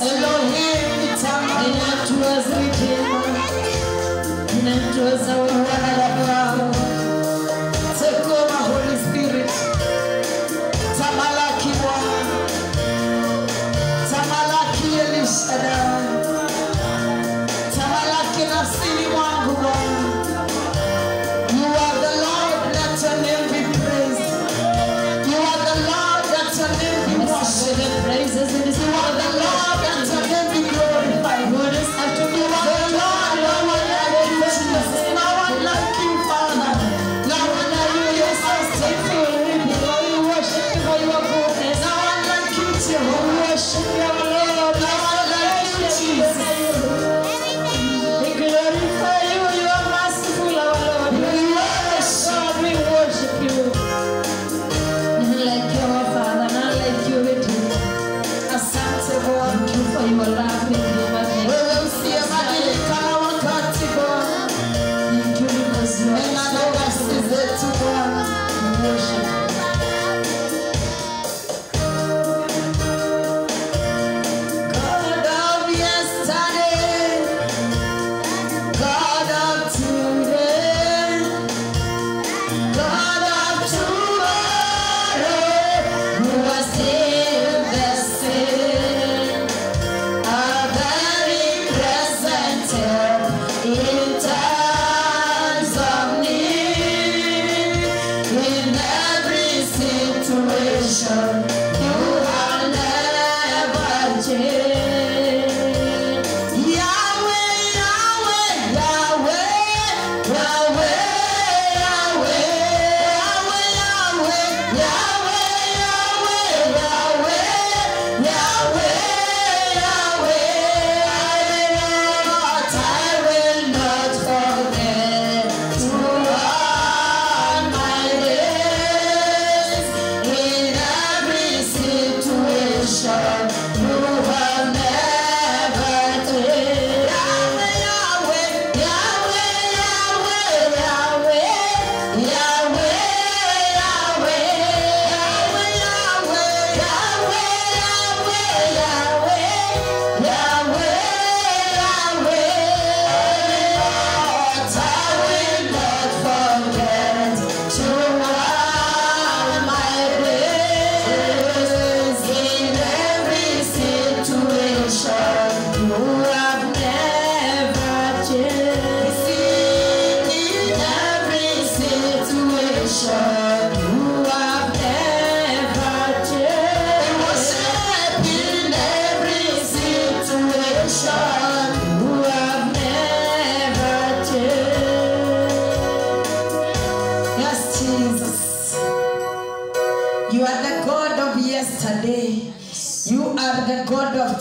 Elohim, was wicked,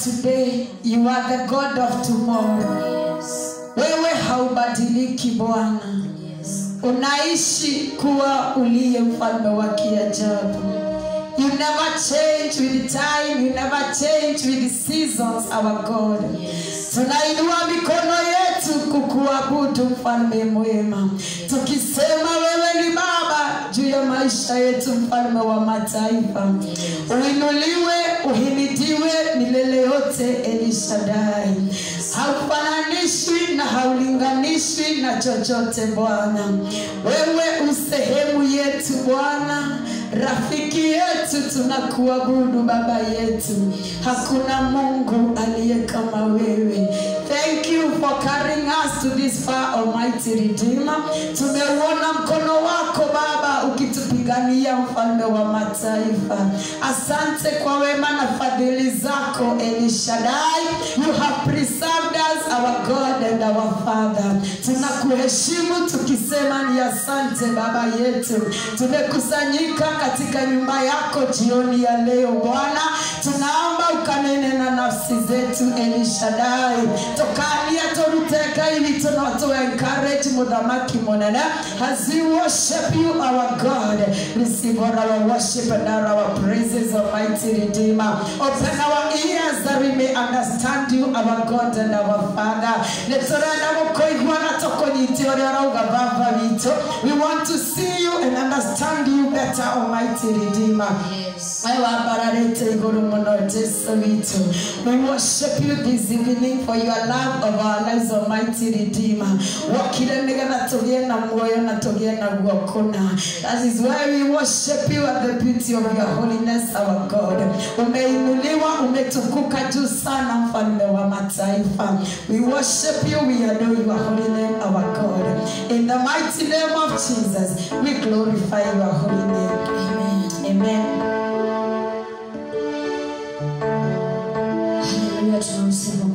today. You are the God of tomorrow. Yes. Wewe haubadiliki Bwana. Unaishi kuwa uliye mfalme wa kiajabu. You never change with time, you never change with seasons, our God. Yes. Tunainua mikono yetu kukuabudu mfalme mwema, tukisema wewe ni Ya maisha yetu, mfalme wa mataifa. Uinuliwe, uhimidiwe milele yote, Elishadai. Haufananishwi na haulinganishwi na chochote Bwana. Wewe usehemu yetu Bwana, rafiki yetu, tunakuabudu Baba yetu. Hakuna Mungu aliye kama wewe. Thank you for carrying us to this far, Almighty Redeemer. Tumeuona mkono wako Baba ukitupigania, mfalme wa mataifa. Asante kwa wema na fadhili zako Elishadai. You have preserved us, our God and our Father. Tunakuheshimu tukisema ni asante Baba yetu. Tumekusanyika katika nyumba yako jioni ya leo Bwana, tunaomba ukanene na nafsi zetu Elishadai tokalia toruteka ili tunatoa encourage mudhamaki monene as we worship you our God receive all our worship and all our praises almighty redeemer. Open our ears that we may understand you our God and our Father. We want to see you and understand you better almighty redeemer. Mũno we worship you this evening for your love of our lives almighty redeemer. That is why we worship you at the beauty of your holiness our god umeinuliwa umetukuka juu sana mfalme wa mataifa. We worship you we adore your holy name our god. In the mighty name of jesus we glorify your holy name. Amen. Amen. Tunamsifu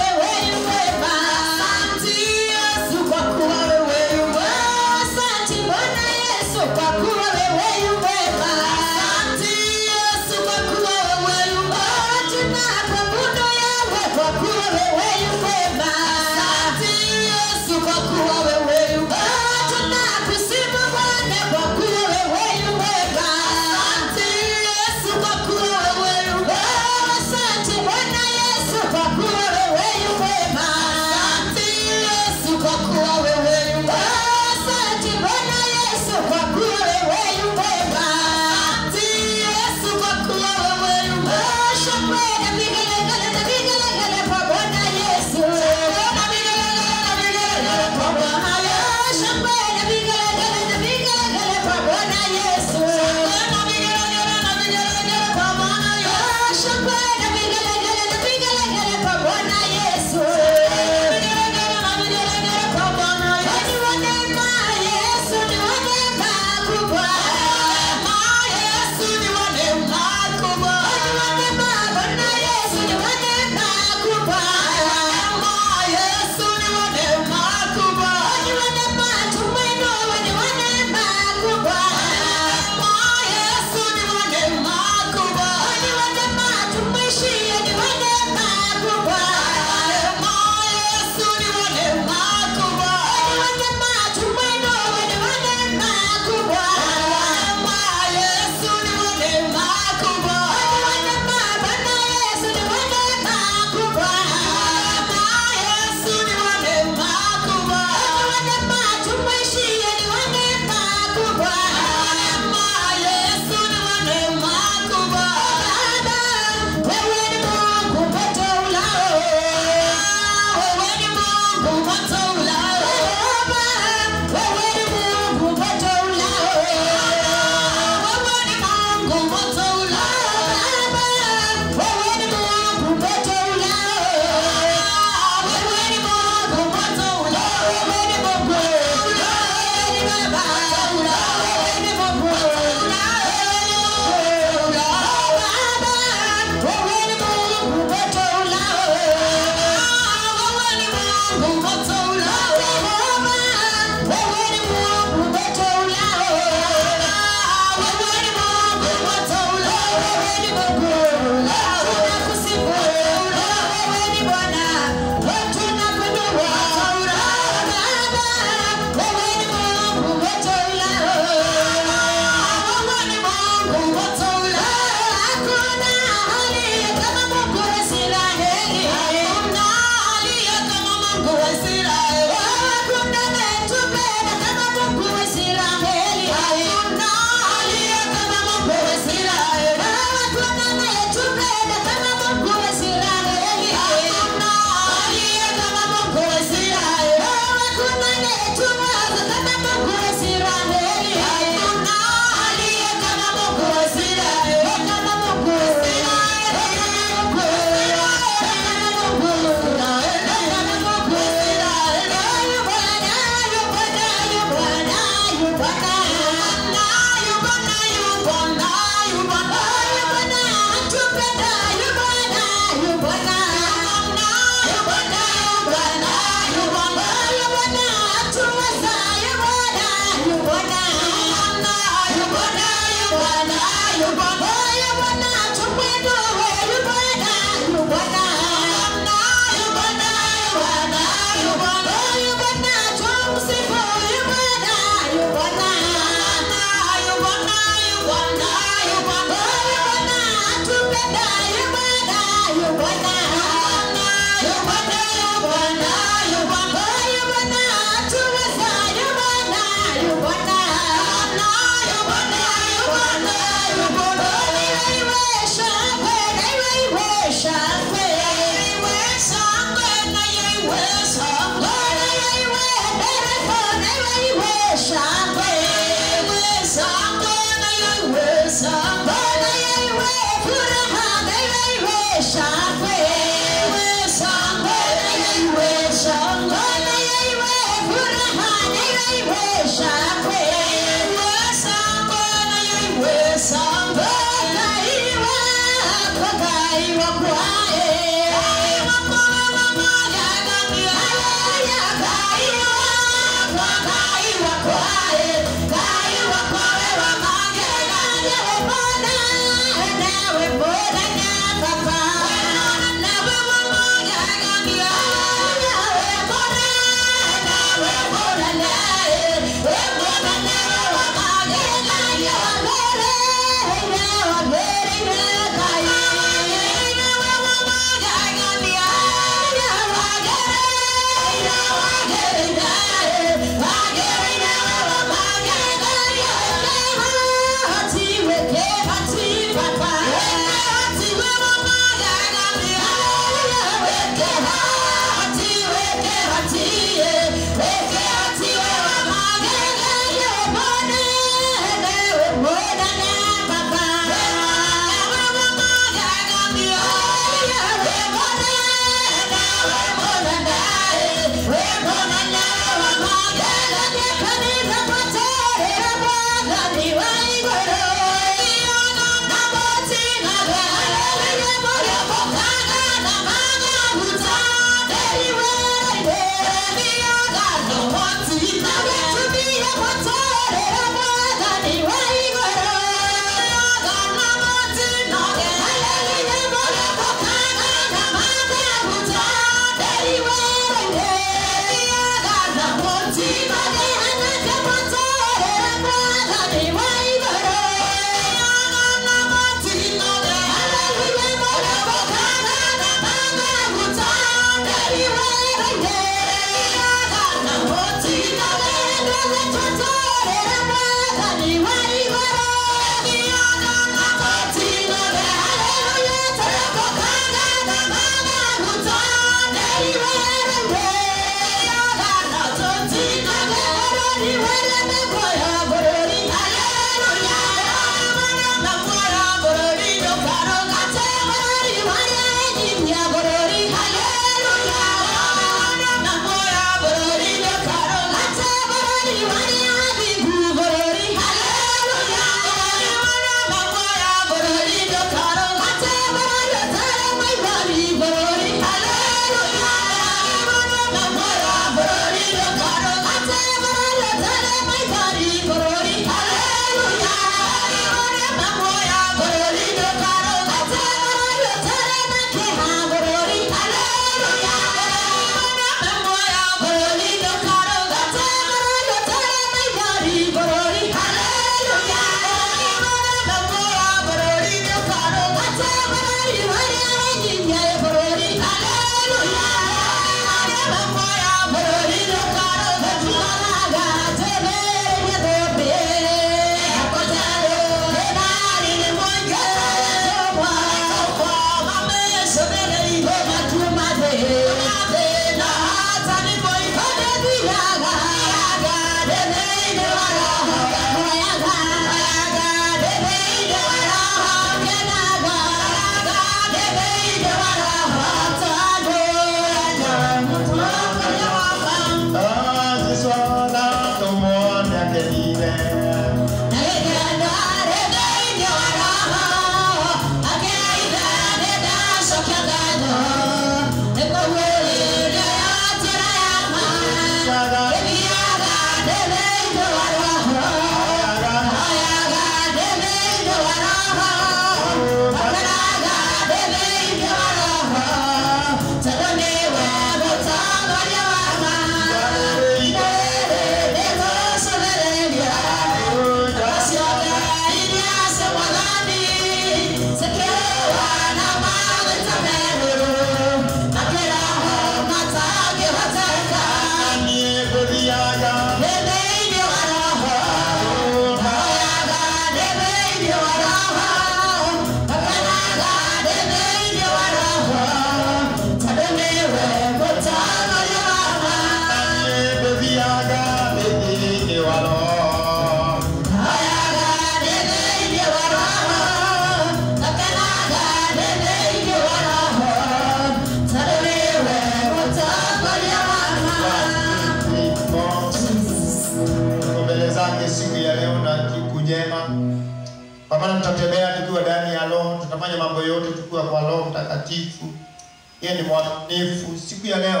Yeye ni mwaminifu. Siku ya leo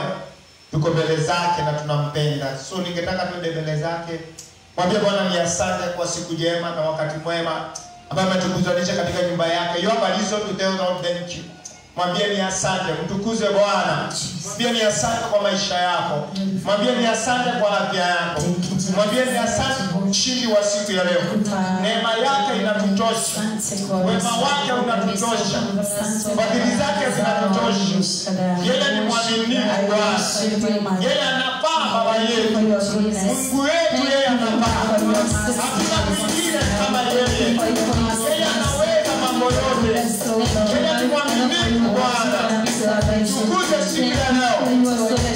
tuko mbele zake na tunampenda, so ningetaka tuende mbele zake, mwambie Bwana ni asante kwa siku njema na wakati mwema ambaye ametukutanisha katika nyumba yake. You have reason to tell God thank you. Mwambie ni asante, mtukuze Bwana. Mwambie ni asante kwa maisha yako. Mwambie ni asante kwa afya yako. Mwambie ni asante kwa ushindi wa siku ya leo. Neema yake inatutosha, wema wake unatutosha, fadhili zake zinatutosha. Yeye ni mwaminifu Bwana, yeye anapaa baba yetu, Mungu wetu, yeye anapaa. Hakuna mwingine kama yeye. Yeye anaweza mambo yote. Ni mwaminifu Bwana. Tukuze siku ya leo.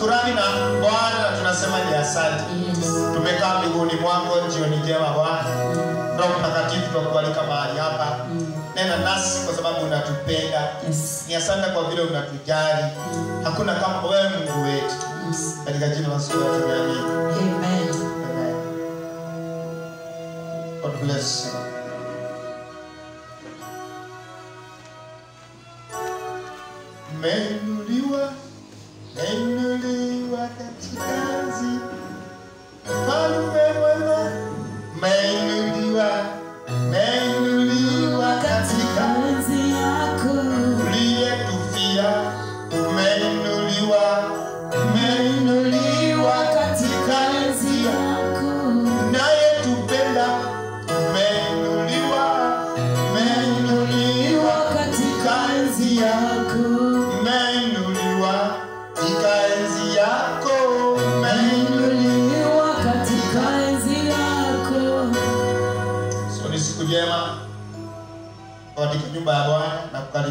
Shukurani na Bwana na tunasema ni asante. Tumekaa miguuni mwako jioni njema Bwana. Roho Mtakatifu tunakualika mahali hapa. Nena nasi kwa sababu unatupenda. Ni asante kwa vile unatujali. Hakuna kama wewe Mungu wetu. Katika jina la Yesu tunaamini. Amen. Amen. God bless you. Mmeinuliwa, mmeinuliwa katika nchi. Mfalme mwema, mmeinuliwa,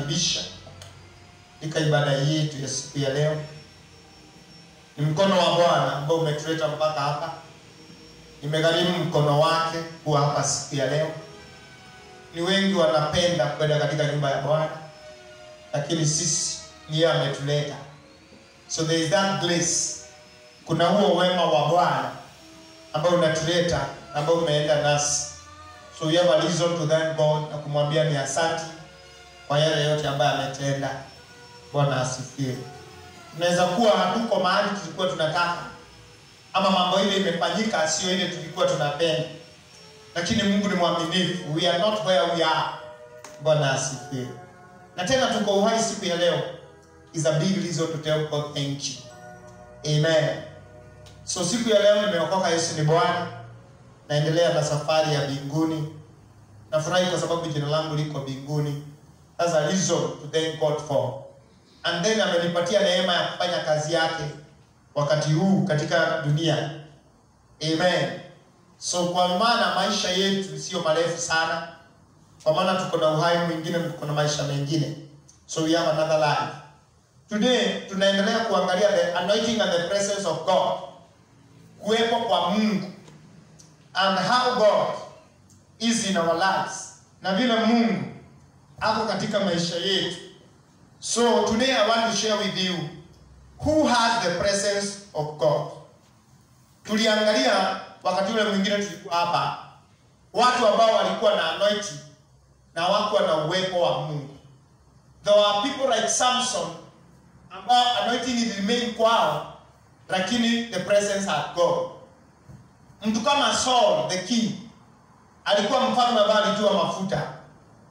kukaribisha katika ibada yetu ya siku ya leo. Ni mkono wa Bwana ambao umetuleta mpaka hapa. Imegharimu mkono wake kuwa hapa siku ya leo. Ni wengi wanapenda kwenda katika nyumba ya Bwana, lakini sisi ni yeye ametuleta. So there is that grace. Kuna huo wema wa Bwana ambao unatuleta ambao umeenda nasi. So we have a reason to thank God na kumwambia ni asante kwa yale yote ambayo ametenda. Bwana asifiwe. Tunaweza kuwa hatuko mahali tulikuwa tunataka, ama mambo ile imefanyika sio ile tulikuwa tunapenda, lakini Mungu ni mwaminifu. We are not where we are. Bwana asifiwe. Na tena tuko uhai siku ya leo is a big reason to tell God thank you. Amen. So siku ya leo nimeokoka, Yesu ni Bwana. Naendelea na safari ya mbinguni. Nafurahi kwa sababu jina langu liko mbinguni. That's a reason to thank God for. And then amenipatia neema ya kufanya kazi yake wakati huu katika dunia. Amen. So kwa maana maisha yetu sio marefu sana, kwa maana tuko na uhai mwingine, tuko na maisha mengine, so we have another life. Today tunaendelea kuangalia the anointing and the presence of God, kuwepo kwa Mungu and how God is in our lives, na vile Mungu ako katika maisha yetu. So today I want to share with you who has the presence of God. Tuliangalia wakati ule mwingine tulikuwa hapa, watu ambao walikuwa na anointing na wakuwa na uwepo wa Mungu. There were people like Samson ambao anointing ilimei kwao, lakini the presence had gone. Mtu kama Saul the king alikuwa mfalme ambaye alitiwa mafuta,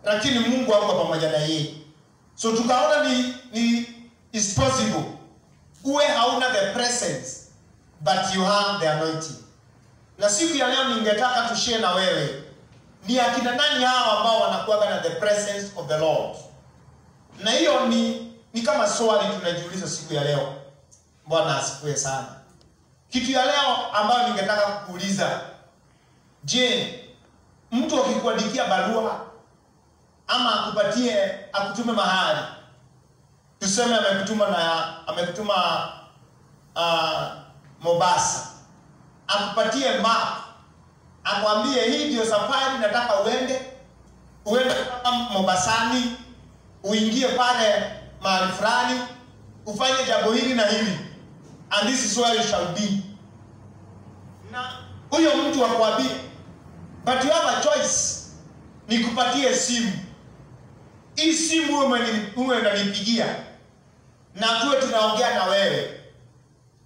lakini Mungu hakuwa pamoja na yeye. So tukaona ni, ni is possible uwe hauna the presence but you have the anointing. Na siku ya leo ningetaka tushare na wewe ni akina nani hao ambao wanakuwa na the presence of the Lord. Na hiyo ni ni kama swali tunajiuliza siku ya leo. Bwana asifiwe sana. Kitu ya leo ambayo ningetaka kukuuliza, je, mtu akikuandikia barua ama akupatie akutume mahali, tuseme amekutuma na amekutuma uh, Mombasa, akupatie map, akwambie hii ndio safari nataka uende, uende Mombasani, uingie pale mahali fulani, ufanye jambo hili na hili, and this is where you shall be. Na huyo mtu akwambie, but you have a choice, nikupatie simu hii simu uwe unanipigia na tuwe tunaongea na wewe,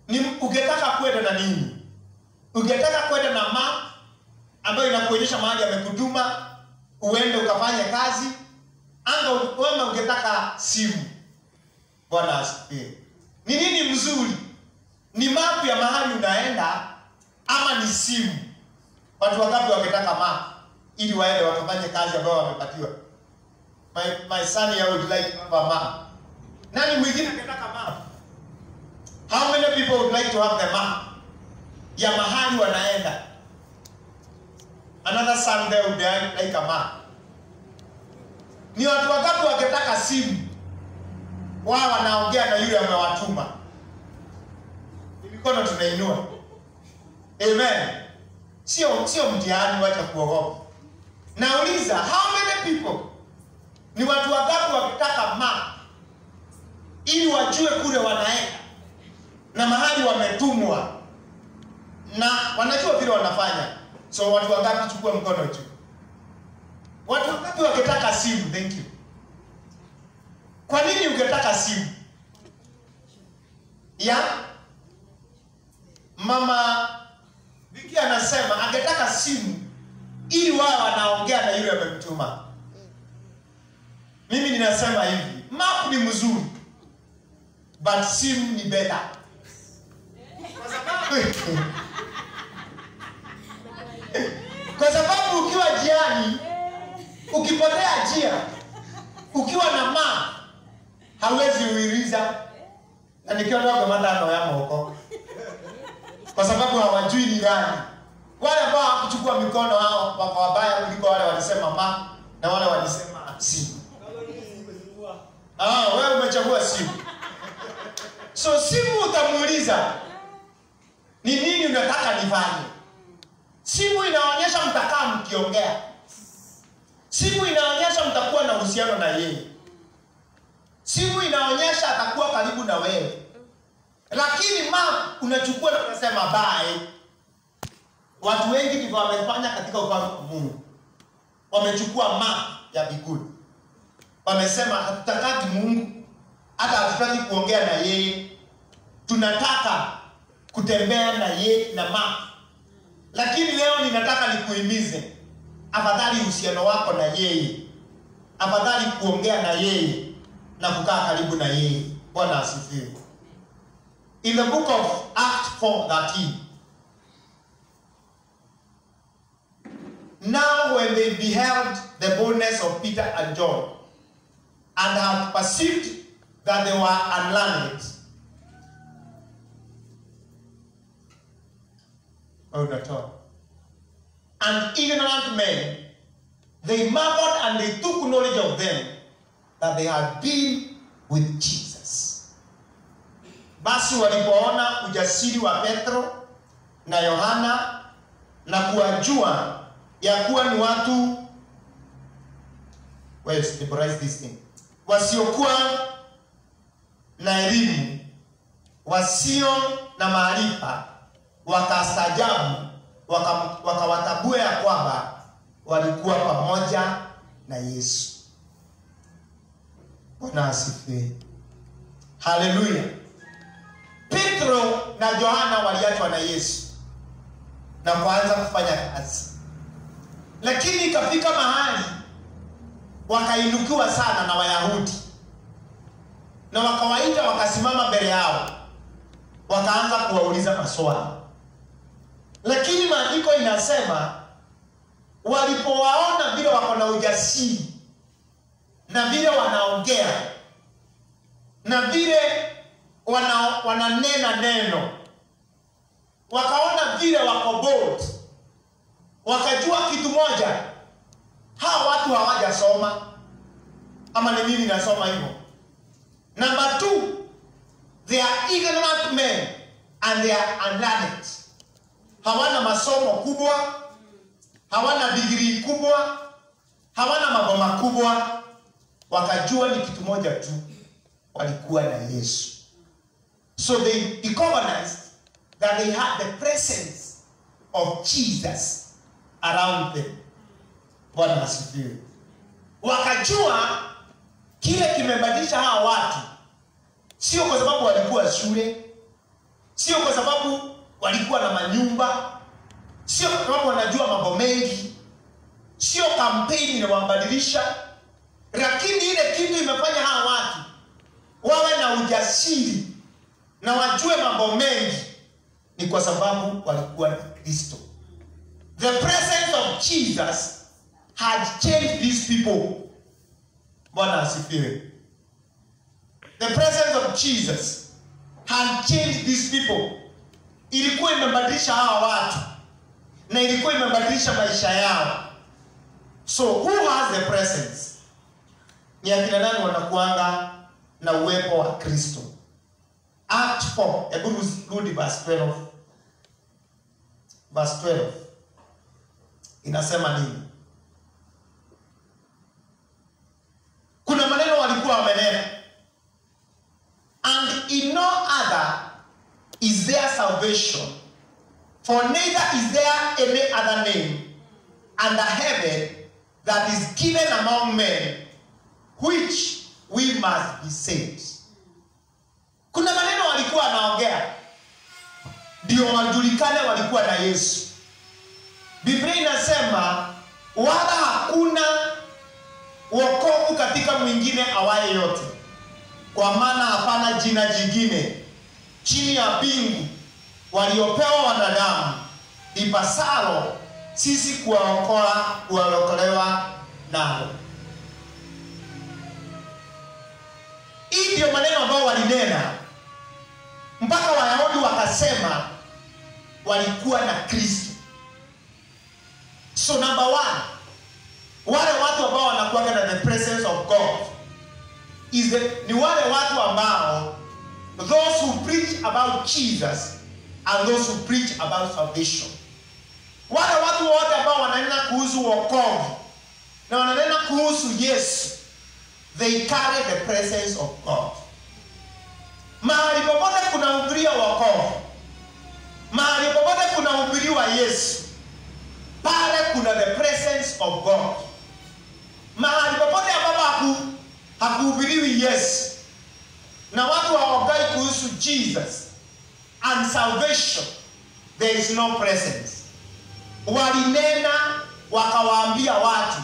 ni ungetaka kwenda na nini? Ungetaka kwenda na ma ambayo inakuonyesha mahali amekutuma uende ukafanye kazi, anga wewe ungetaka simu? Bwana asifiwe. Ni nini mzuri? Ni mapu ya mahali unaenda ama ni simu? Watu wangapi wangetaka mapu ili waende wakafanye kazi ambayo wamepatiwa? My, my son here would like to have a map. Nani mwingine angetaka map? How many people would like to have the map ya mahali wanaenda. Another son there would like a map ni watu wangapi wangetaka simu? Wao wanaongea na yule amewatuma. Ni mikono tunainua. Amen. Sio sio mtihani wacha kuogopa. Nauliza how many people ni watu wangapi wakitaka map ili wajue kule wanaenda na mahali wametumwa na wanajua vile wanafanya. So watu wangapi chukua mkono juu. Watu wangapi wakitaka simu? Thank you. Kwa nini ungetaka simu? Ya? Mama Viki anasema angetaka simu ili wao wanaongea na yule amemtuma mimi ninasema hivi map ni mzuri but simu ni better. Kwa sababu kwa sababu ukiwa jiani ukipotea jia ukiwa na ma hawezi uiriza. Na nikiondoka matano ya huko, kwa sababu hawajui ni gani. Wale ambao hawakuchukua mikono hao wako wabaya kuliko wale walisema ma na wale walisema simu ah wewe umechagua simu. So simu utamuuliza ni nini unataka nifanye? Simu inaonyesha mtakaa mkiongea. Simu inaonyesha mtakuwa na uhusiano na yeye. Simu inaonyesha atakuwa karibu na wewe. Lakini ma unachukua na unasema bye. Watu wengi ndivyo wamefanya katika ufalme wa mungu. Wamechukua ma ya biguni wamesema hatutakati mungu hata hatutaki kuongea na yeye. Tunataka kutembea na yeye na ma. lakini leo ninataka nikuhimize afadhali uhusiano wako na yeye. Afadhali kuongea na yeye na kukaa karibu na yeye. Bwana asifiwe. In the book of act 413 now when they beheld the boldness of peter and john and had perceived that they were unlearned Oh, not all. And ignorant men, they marveled and they took knowledge of them that they had been with Jesus. Basi walipoona ujasiri wa Petro na Yohana na kuwajua ya kuwa ni watu well, this thing. Wasiokuwa na elimu, wasio na maarifa, wakastajabu, wakawatambua waka ya kwamba walikuwa pamoja na Yesu. Bwana asifiwe, haleluya. Petro na Yohana waliachwa na Yesu na kuanza kufanya kazi, lakini ikafika mahali wakainukiwa sana na Wayahudi. Na wakawaita, wakasimama mbele yao, wakaanza kuwauliza maswali, lakini maandiko inasema walipowaona vile wako na ujasiri na vile wanaongea na vile wana, wananena neno, wakaona vile wako bold, wakajua kitu moja, hawa watu hawajasoma, ama ni mimi nasoma hivyo. Number two, they are ignorant men and they are unlearned. Hawana masomo kubwa, hawana digrii kubwa, hawana mambo makubwa, wakajua ni kitu moja tu, walikuwa na Yesu. So they recognized that they had the presence of Jesus around them. Bwana asifiwe. Wakajua kile kimebadilisha hawa watu, sio kwa sababu walikuwa shule, sio kwa sababu walikuwa na manyumba, sio kwa sababu wanajua mambo mengi, sio kampeni inawabadilisha, lakini ile kitu imefanya hawa watu wawe na ujasiri na wajue mambo mengi, ni kwa sababu walikuwa na Kristo. The presence of Jesus had changed these people. Bwana asifiwe. The presence of Jesus had changed these people. ilikuwa imebadilisha hawa watu na ilikuwa imebadilisha maisha yao so who has the presence ni akina nani wanakuanga na uwepo wa kristo act 4 hebu rudi verse 12 verse 12 inasema nini kuna maneno walikuwa wamenena. And in no other is there salvation for neither is there any other name under heaven that is given among men which we must be saved. Kuna maneno walikuwa wanaongea. Ndio wajulikane walikuwa na yesu. Biblia inasema wala hakuna wokovu katika mwingine awaye yote. Kwa maana hapana jina jingine chini ya bingu waliopewa wanadamu. Ipasalo sisi kuwaokoa kuwaokolewa nalo. Hii ndiyo maneno ambayo walinena. Mpaka wayahudi wakasema walikuwa na kristo. So one wale ambao wanakuwaga na the presence of god. Is the, ni wale watu ambao those who preach about jesus and those who preach about salvation. Wale watu wote ambao wananena kuhusu wokovu na wananena kuhusu yesu they carry the presence of god. Mahali popote kunahubiria wokovu mahali popote kunahubiriwa yesu pale kuna the presence of god mahali popote ambapo haku, hakuhubiriwi yesu na watu hawagai kuhusu jesus and salvation. There is no presence. Walinena wakawaambia watu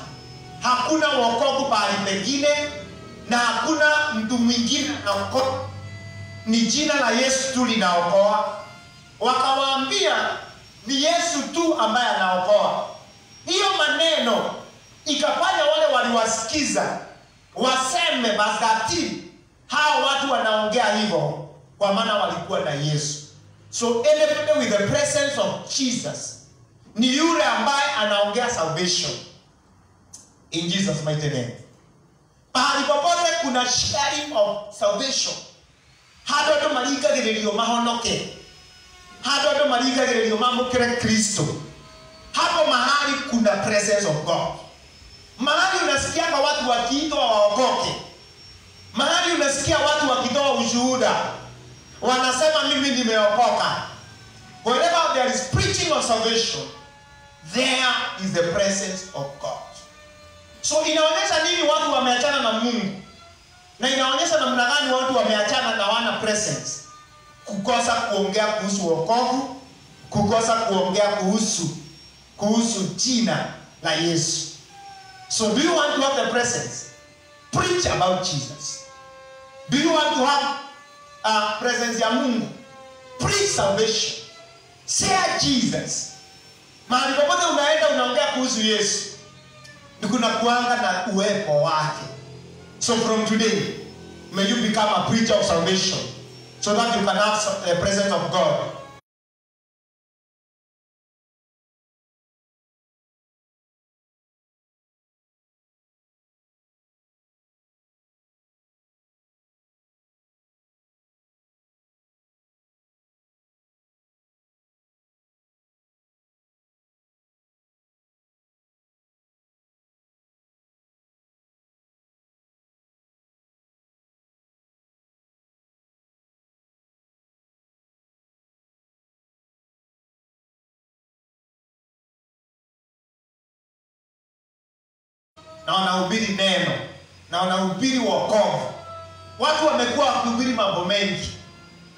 hakuna wokovu pahali pengine na hakuna mtu mwingine anaokoa ni jina la yesu tu linaokoa. Wakawaambia ni yesu tu ambaye anaokoa. Hiyo maneno ikafanya wale waliwasikiza waseme basati hawa watu wanaongea hivyo kwa maana walikuwa na yesu. So anybody with the presence of jesus ni yule ambaye anaongea salvation. In jesus mighty name. Pahali popote kuna sharing of salvation handå andå maringagä rio mahonoke handå andå maringagä rio mamå kristo hapo mahali kuna presence of god mahali unasikiaga watu wakiitwa waokoke mahali unasikia watu wakitoa ushuhuda wanasema mimi nimeokoka. Wherever there is preaching of salvation there is the presence of god. So inaonyesha nini watu wameachana na mungu? Na inaonyesha namna gani watu wameachana na wana presence? Kukosa kuongea kuhusu wokovu kukosa kuongea kuhusu kuhusu jina la yesu so do you want to have the presence? Preach about jesus. Do you want to have uh, presence ya mungu? Preach salvation. Share jesus. Mahali popote unaenda unaongea kuhusu yesu ni kuna kuanga na uwepo wake. So from today may you become a preacher of salvation so that you can have the presence of god na wanahubiri neno na wanahubiri wokovu. Watu wamekuwa wakihubiri mambo mengi.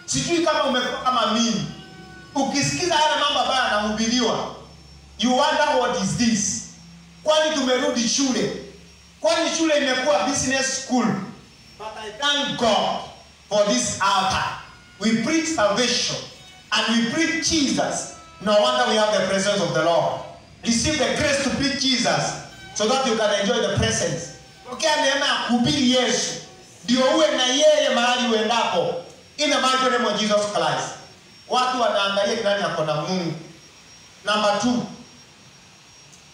Sijui kama umekuwa kama mimi. Ukisikiza haya mambo ambayo yanahubiriwa you wonder what is this? Kwani tumerudi shule? Kwani shule imekuwa business school? But i thank god for this altar. We preach salvation and we preach jesus. No wonder we have the presence of the lord. Receive the grace to preach jesus so that you can enjoy the presence. Pokea neema ya kuhubiri yesu. Ndio uwe na yeye mahali uendapo. In the mighty name of jesus christ. Watu wanaangalia ni nani ako na mungu. Number two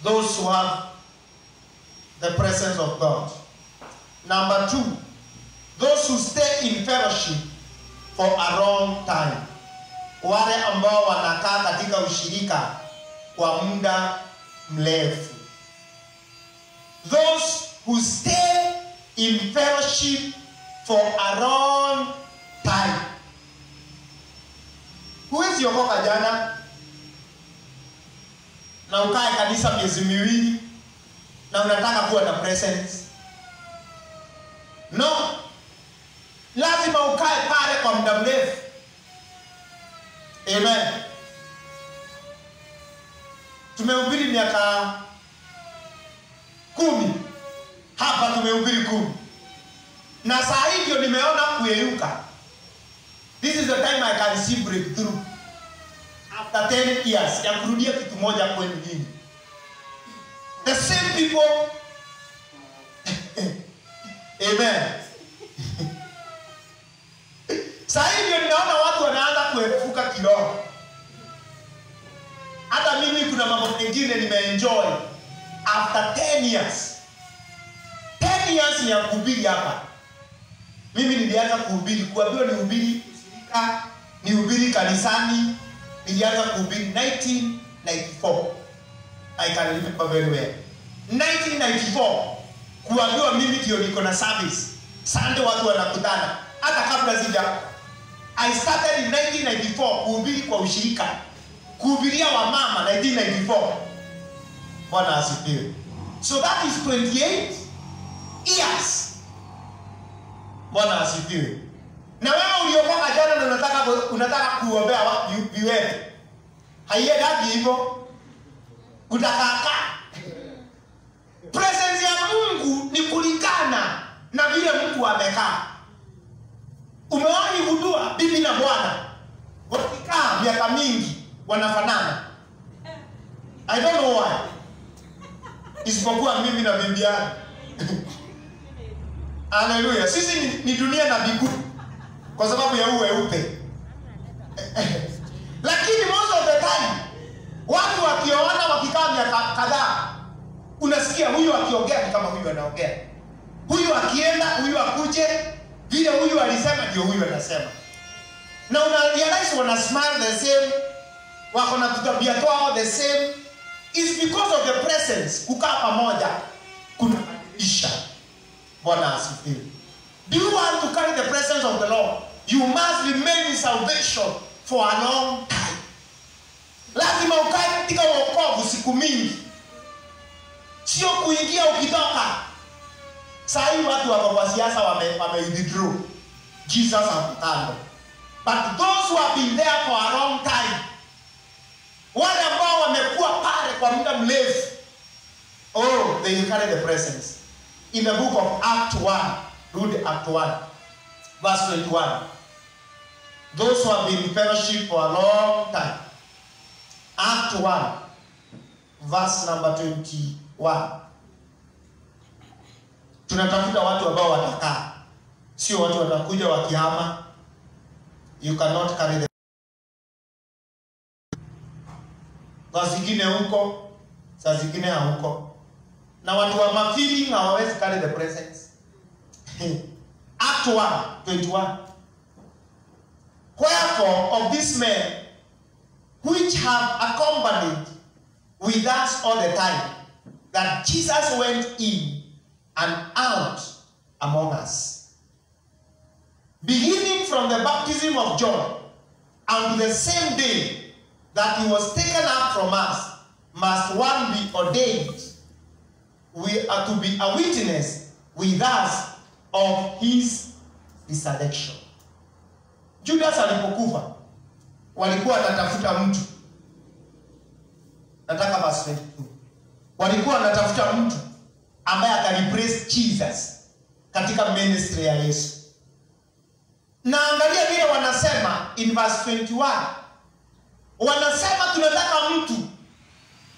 those who have the presence of god. Number two those who stay in fellowship for a long time. Wale ambao wanakaa katika ushirika kwa muda mrefu those who stay in fellowship for a long time. Who huwezi okoka jana na ukae kanisa miezi miwili na unataka kuwa na presence? No. Lazima ukae pale kwa muda mrefu. Amen. Tumehubiri miaka kumi. Hapa tumehubiri kumi. Na saa hivyo nimeona kuyeyuka. This is the time i can see breakthrough. After 10 years ya kurudia kitu moja kwenu nyinyi the same people. Amen. Saa hivyo ninaona watu wanaanza kuefuka kiroho. Hata mimi kuna mambo mengine nimeenjoy after 10 years. 10 years ya kuhubiri hapa. Mimi nilianza kuhubiri. Kuambiwa nihubiri ushirika nihubiri kanisani nilianza kuhubiri 1994 i can remember very well. 1994 kuambiwa mimi ndio niko na service. Sande watu wanakutana. Hata kabla sija i started in 1994 kuhubiri kwa ushirika. Kuhubiria wamama 1994 bwana asifiwe. So that is 28 years. Bwana asifiwe. Na wewe uliokoka jana na unataka unataka kuombea wapi vi- Haiye haiendagi hivyo. Utakaka. presence ya mungu ni kulingana na vile mtu amekaa. Umewahi gundua bibi na bwana? Wakikaa miaka mingi wanafanana. I don't know why isipokuwa mimi na bibi yangu haleluya sisi ni, ni dunia na biguu kwa sababu ya huu weupe. Lakini most of the time watu wakioana wakikaa miaka kadhaa unasikia huyu akiongea ni kama huyu anaongea. Huyu akienda huyu akuje vile huyu alisema ndio huyu anasema. Na una realize wana smile the same wako na tutabia twao the same is because of the presence kukaa pamoja kunabadilisha bwana asifiwe. Do you want to carry the presence of the lord? You must remain in salvation for a long time. Lazima ukae katika uokovu siku mingi. Sio kuingia ukitoka. Saa hii watu wako kwa siasa wame, wame withdraw. Jesus akutando. But those who have been there for a long time wale ambao wamekuwa pale kwa muda mrefu. Oh they carry the presence. In the book of act 1 read act 1 verse 21 those who have been in fellowship for a long time. Act 1 verse number 21 tunatafuta watu ambao watakaa. Sio watu watakuja wakihama. You cannot carry the saa zingine huko saa zingine hauko na watu wa mafeeling hawawezi carry the presence. Act 1 21 wherefore of these men which have accompanied with us all the time that jesus went in and out among us. Beginning from the baptism of john and the same day that he was taken up from us must one be ordained. We are to be a witness with us of his resurrection. Judas alipokufa walikuwa wanatafuta mtu. Nataka verse 22 walikuwa wanatafuta mtu ambaye atareplace jesus katika ministry ya yesu. Na angalia vile wanasema in verse 21 wanasema tunataka mtu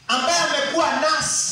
ambaye amekuwa nasi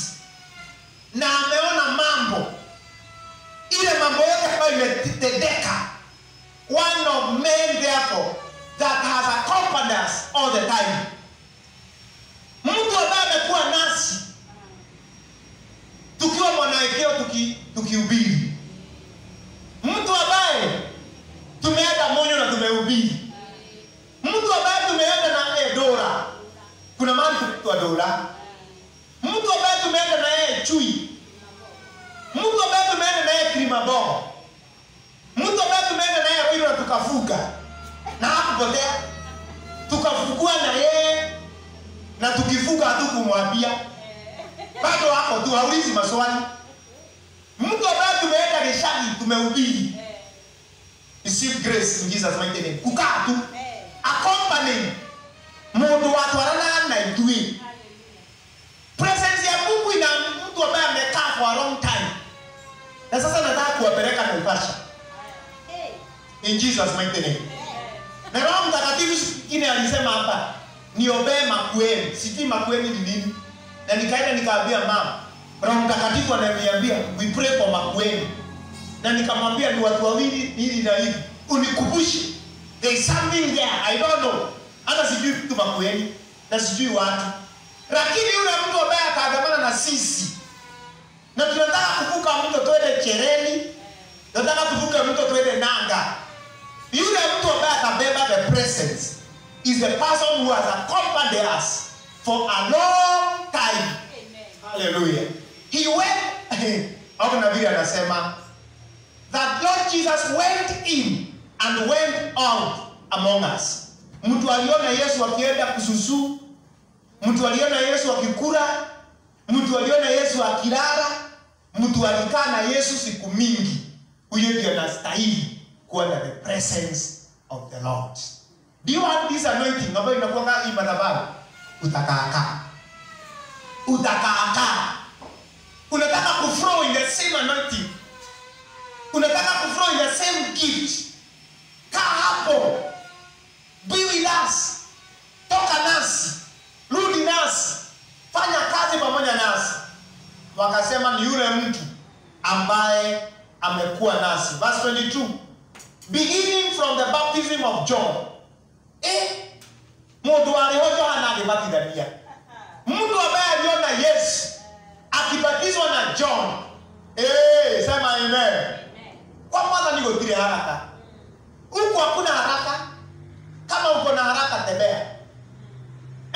na haraka tembea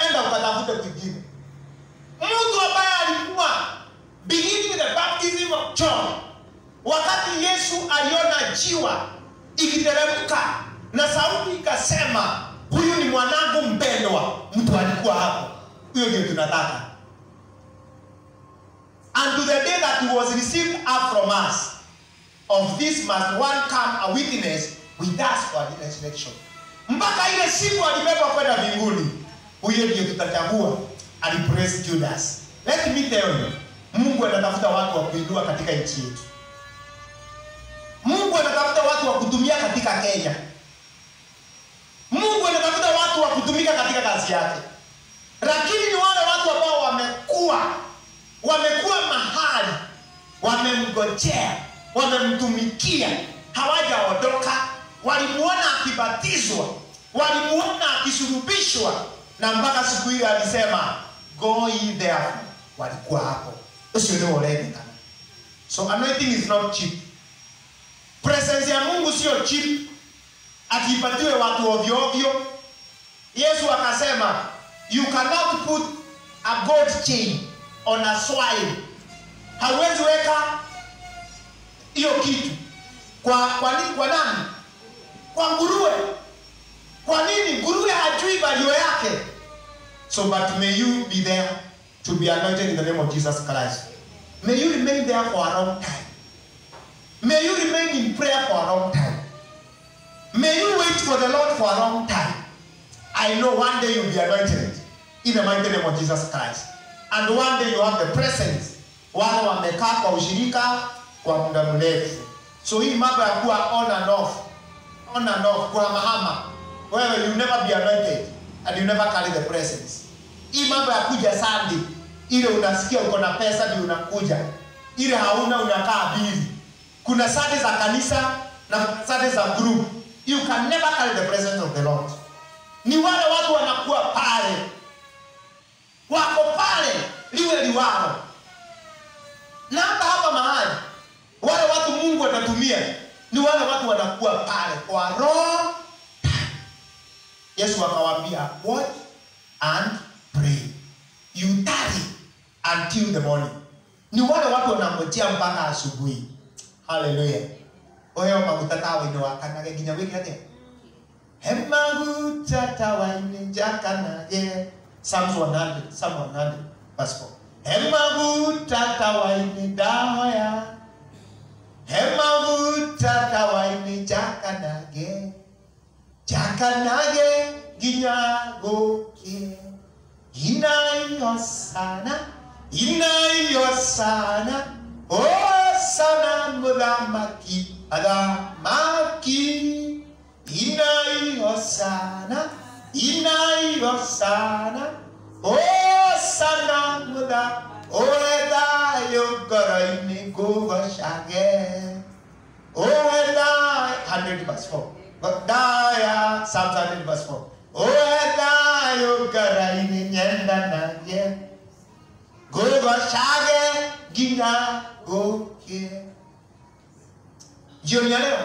enda ukatafute kwingine mtu ambaye alikuwa the baptism of john wakati yesu aliona jiwa ikiteremka na sauti ikasema huyu ni mwanangu mpendwa. Mtu alikuwa hapo. Huyo ndio tunataka. And to the day that he was received up from us of this must one come a witness with us for the resurrection mpaka ile siku alibeba kwenda mbinguni. Huyo ndiye tutachagua. Alipraise judas. Let me tell you mungu anatafuta watu wa kuinua katika nchi yetu. Mungu anatafuta watu wa kutumia katika kenya. Mungu anatafuta watu wa kutumika katika kazi yake. Lakini ni wale watu ambao wamekuwa wamekuwa mahali wamemgojea wamemtumikia. Hawajaondoka walimuona akibatizwa walimuona akisurubishwa na mpaka siku hiyo alisema walikuwa hapo. So is not cheap. Presence ya mungu sio cheap. Akiipatiwe watu ovyo ovyo. Yesu akasema you cannot put a gold chain on a swine. Hauwezi weka hiyo kitu. Kwa kwa, kwa nani kwa nguruwe. Kwa nini? Nguruwe hajui yake. So but may you be there to be anointed in the name of jesus christ. May you remain there for a long time. May you remain in prayer for a long time. May you wait for the lord for a long time. I know one day you'll be anointed in the mighty name of jesus christ. And one day you have the presence. Wale wamekaa kwa ushirika kwa muda mrefu. So hii mambo ya kuwa on and off on and off kuhamahama wewe you never be anointed and you never carry the presence. Hii mambo ya kuja sandi ile unasikia uko na pesa ndio unakuja. Ile hauna unakaa bili kuna sande za kanisa na sande za group. You can never carry the presence of the lord. Ni wale watu wanakuwa pale. Wako pale liwe liwalo. Na hata hapa mahali. Wale watu mungu atatumia ni wale watu wanakuwa pale kwa roho yesu akawaambia watch and pray. You tarry until the morning. Ni wale watu wanangojea mpaka asubuhi. Haleluya oyo maguta tawaine wakanage nginya gwĩkĩra atia he maguta tawaine njakanage Psalms 100 Psalm 100 verse 4 he maguta tawaine ndahoya 나타나게 되냐고 이나이었사나 이나이었사나 오사나 무라마키 아다마키 이나이었사나 이나이었사나 오사나 무다 오에다 요거라이니 고거샤게 오에다 100 plus 4 daya Psalm 13 verse 4 oedayo ngoro-inĩ nyendanagie ngũgocage nginya gũkĩe jioni ya leo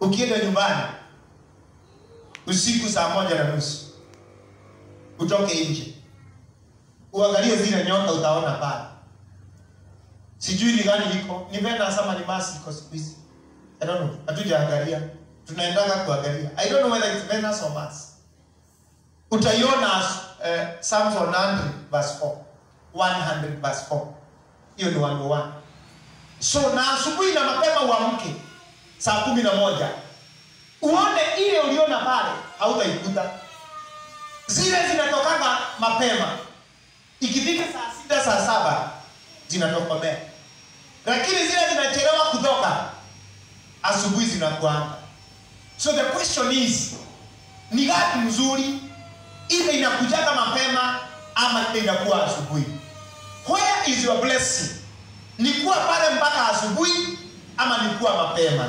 ukienda nyumbani usiku saa moja na nusu utoke nje uangalie zile nyota utaona pale. Sijui ni gani iko ni Venus ama ni masi iko siku hizi. I don't know. Hatujaangalia tunaendaga kuangalia. I don't know whether it's Venus or Mars. Utaiona uh, Psalms 100 verse 4 100 verse 4 hiyo ni 101 so na asubuhi na mapema uamke saa kumi na moja. Uone ile uliona pale hautaikuta. Zile zinatokaga mapema. Ikifika saa sita saa saba zinatokomea lakini zile zinachelewa kutoka asubuhi zinakuanga so the question is ni gapi mzuri ile inakujaga mapema ama ile inakuwa asubuhi? Where is your blessing? Ni kuwa pale mpaka asubuhi ama ni kuwa mapema?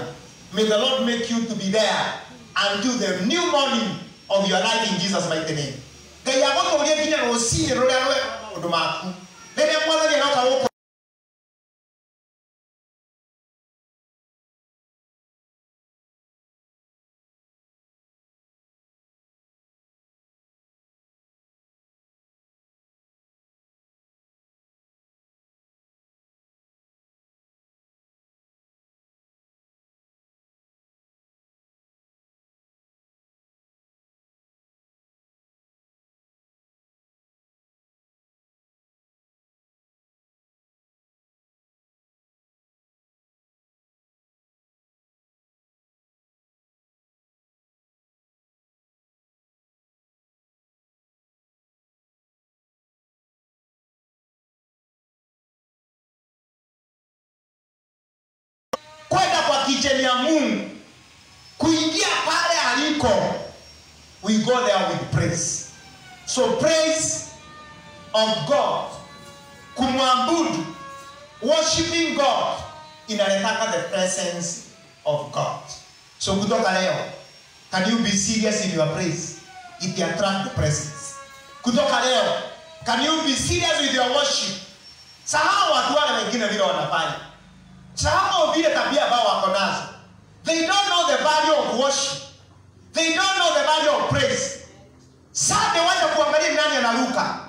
May the lord make you to be there until the new morning of your life in jesus mighty name. Ngai agũtũũrie nginya rũciinĩ rũrĩa rwega maũndũ maku rĩrĩa mwathani aroka gũkũ kicheni ya mungu. Kuingia pale aliko we go there with praise. So praise of god. Kumwabudu worshiping god inaletaka the presence of god. So kutoka leo can you be serious in your praise it attract the presence? Kutoka leo can you be serious with your worship? Sahau watu wale wengine vile wanafanya sahau vile tabia ambao wako nazo. They don't know the value of worship. They don't know the value of praise. Sande wacha kuangalia nani anaruka.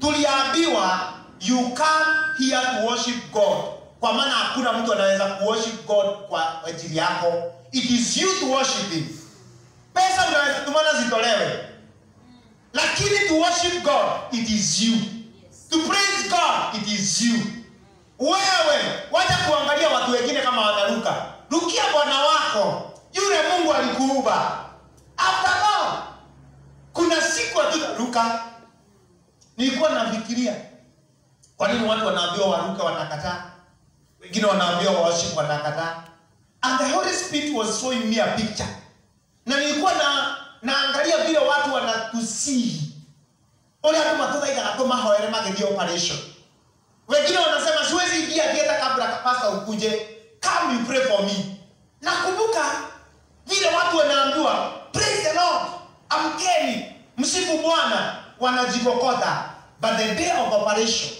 Tuliambiwa you come here to worship god. Kwa maana hakuna mtu anaweza kuworship god kwa ajili yako. It is you to worship him. Pesa unaweza tumana zitolewe. Lakini to worship god it is you. To praise god it is you wewe wacha kuangalia watu wengine kama wanaruka rukia bwana wako. Yule mungu alikuumba. After all kuna siku hatutaruka nilikuwa nafikiria kwa nini watu wanaambiwa waruke wanakataa wengine wanaambiwa worship wanakataa and the holy spirit was showing me a picture. Na nilikuwa na naangalia vile watu wanatusihi ũrĩa andũ matũthaithaga tũmahoere magĩthiĩ operation wengine wanasema siwezi ingia theater kabla pasta ukuje. Come you pray for me. Nakumbuka vile watu wanaambiwa praise the lord amkeni msifu bwana wanajikokota. But the day of operation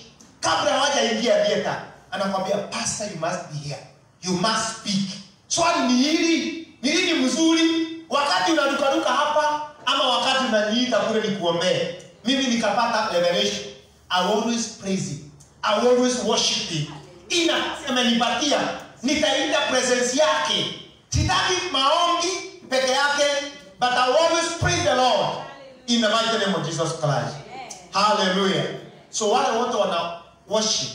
kabla hawajaingia theater anakwambia pastor you must be here. You must speak. Swali ni hili ni hili mzuri. Wakati unarukaruka hapa ama wakati unaniita kule nikuombee mimi nikapata revelation. I always praise him I always worship him. Ina amenipatia nitaenda presence yake. Sitaki maombi peke yake but I always pray the Lord. In the mighty name of Jesus Christ. Hallelujah. So wale wote wana worship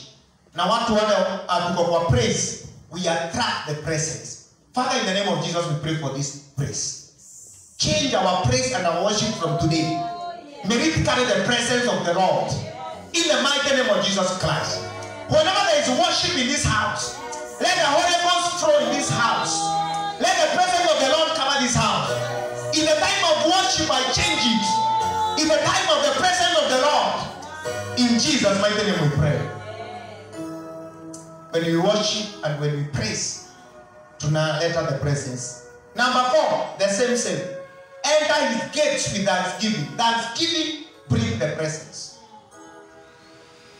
na watu wale atuko kwa praise we attract the presence. Father in the name of jesus we pray for this praise. Change our praise and our worship from today. May it carry the presence of the lord in the mighty name of jesus christ. Whenever there is worship in this house let the holy ghost flow in this house. Let the presence of the lord cover this house. In the time of worship i change it. In the time of the presence of the lord in jesus mighty name we pray. When we worship and when we praise tunaleta the presence. Number four the same same. Enter his gates with thanksgiving. Thanksgiving bring the presence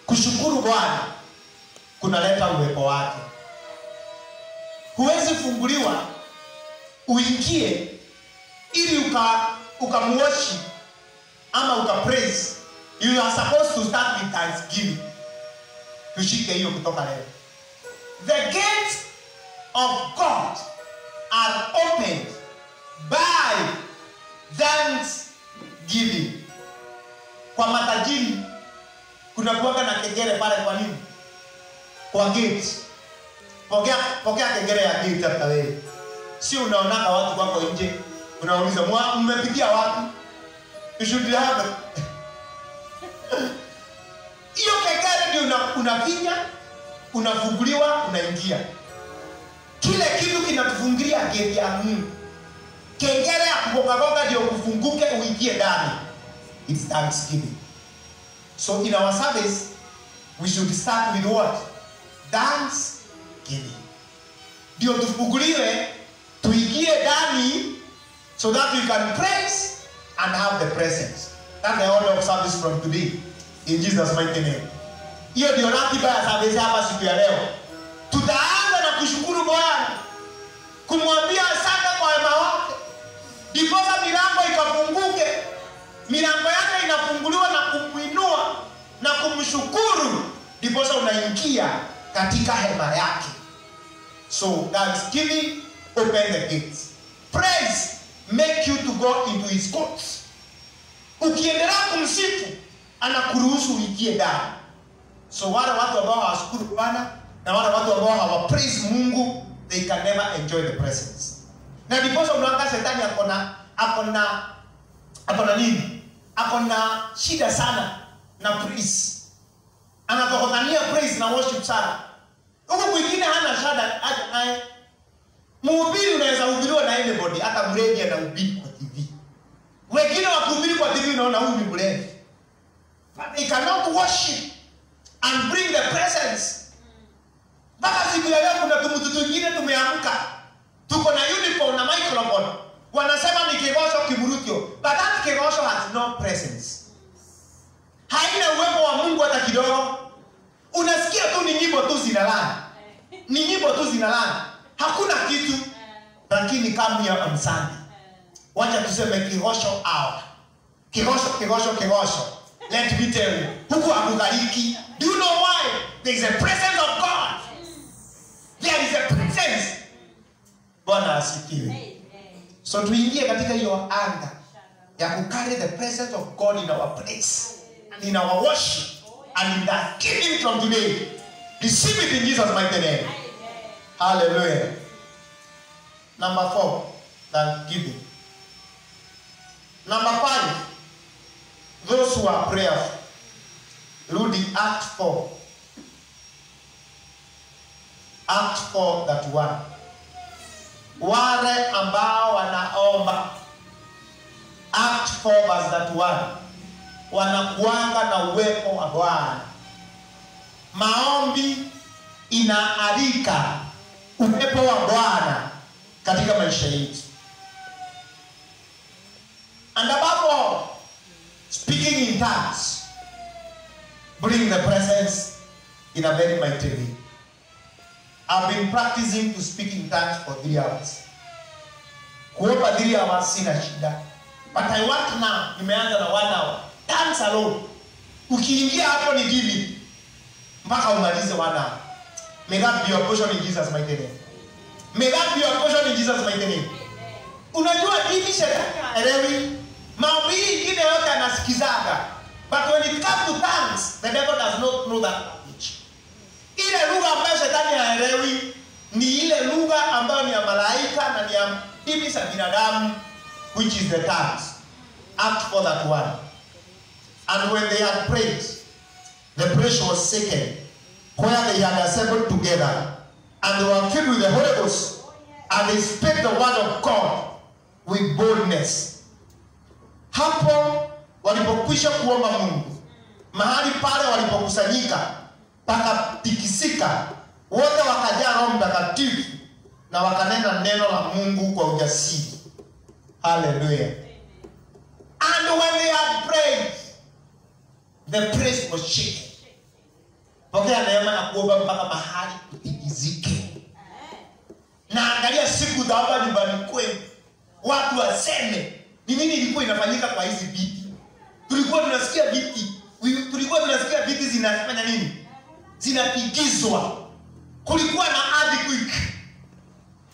kushukuru bwana kunaleta uwepo wake. Huwezi funguliwa uingie ili uka ukamwoshi ama ukapraise you are supposed to start with thanksgiving. Tushike hiyo kutoka leo. The gates of god are opened by thanksgiving. Kwa matajiri kuna kuwaga na kengele pale kwa nini? Kwa gate pokea pokea kengele ya gate hata wewe. Si unaonaka watu wako nje unauliza "Mwa- mmepitia wapi? You should have. Hiyo kengele ndio una- unapinya unafunguliwa unaingia. Kile kitu kinatufungilia gate ya mungu kengele ya kugongagonga ndio kufunguke uingie ndani. Its thanksgiving so in our service we should start with what? Thanksgiving ndio tufunguliwe tuingie ndani so that we can praise and have the presence. That's the order of service from today in jesus mighty name. Hiyo ndio ratiba ya service hapa siku ya leo. Tutaanza na kushukuru bwana kumwambia asante kwa wema wake. Ndiposa milango ikafunguke milango yake inafunguliwa na kumwinua na kumshukuru ndiposa unaingia katika hema yake. So thanksgiving open the gates. Praise make you to go into his courts. Ukiendelea kumsifu anakuruhusu uingie ndani. So wale watu ambao hawashukuru bwana na wale watu ambao hawapraise mungu they can never enjoy the presence. Na ndiposa unaanga shetani akona akona akona nini akona shida sana na praise anatokotania praise na worship sana. Huku kwingine hana shada hata naye. Mhubiri unaweza hubiriwa na anybody hata mlevi anahubiri kwa tv wengine wakuhubiri kwa tv unaona huyu ni mlevi but they cannot worship and bring the presence. Mpaka siku ya leo kuna tumutu twingine tumeamka. Tuko na uniform na microphone wanasema ni kigosho kiburutio but that kigosho has no presence. Haina uwepo wa mungu hata kidogo. Unasikia tu ni nyimbo tu zinalana ni nyimbo tu zinalana hakuna kitu lakini come ya msani wacha tuseme kigosho hour kigosho kigosho kigosho. Let me tell you huku akugariki do you know why? There is a presence of god. There is a presence. Bwana asikiwe so tuingie katika hiyo anga ya kucarry the presence of god in our place in our worship and in that giving from today. Receive it in jesus mighty name. Hallelujah. Number four that thanksgiving number five those who are prayerful. Rudi act 4 act 4 that one wale ambao wanaomba act for verse that one wanakuanga na uwepo wa bwana maombi inaalika uwepo wa bwana katika maisha yetu and above all speaking in tongues bring the presence in a very mighty way. I've been practicing to speak in tongues for three hours. Kuomba three hours sina shida. But I want now, nimeanza na one hour. Tongues alone. Ukiingia hapo ni giving. Mpaka umalize one hour. May that be your portion in Jesus mighty name. May that be your portion in Jesus mighty name. Unajua dini shetani haelewi. Mahubiri ingine yote anasikizaga. But when it comes to tongues, the devil does not know that language. Ile lugha ambayo shetani haelewi ni ile lugha ambayo ni ya malaika na ni ya bibi za binadamu which is the tongues. Act for that one. And when they had prayed, the place was shaken, where they had assembled together, and they were filled with the Holy Ghost, and they spake the word of God with boldness. Hapo walipokwisha kuomba Mungu, mahali pale walipokusanyika pakatikisika, wote wakajaa Roho Mtakatifu na wakanena neno la Mungu kwa ujasiri. Haleluya! And when they had prayed, the place was shaken. Pokea neema ya kuomba mpaka mahali kutikizike. Na angalia siku za hapa nyumbani kwenu, watu waseme ni nini ilikuwa inafanyika kwa hizi viti. Tulikuwa tunasikia viti, tulikuwa tunasikia viti zinafanya nini? Zinapigizwa. Kulikuwa na earthquake.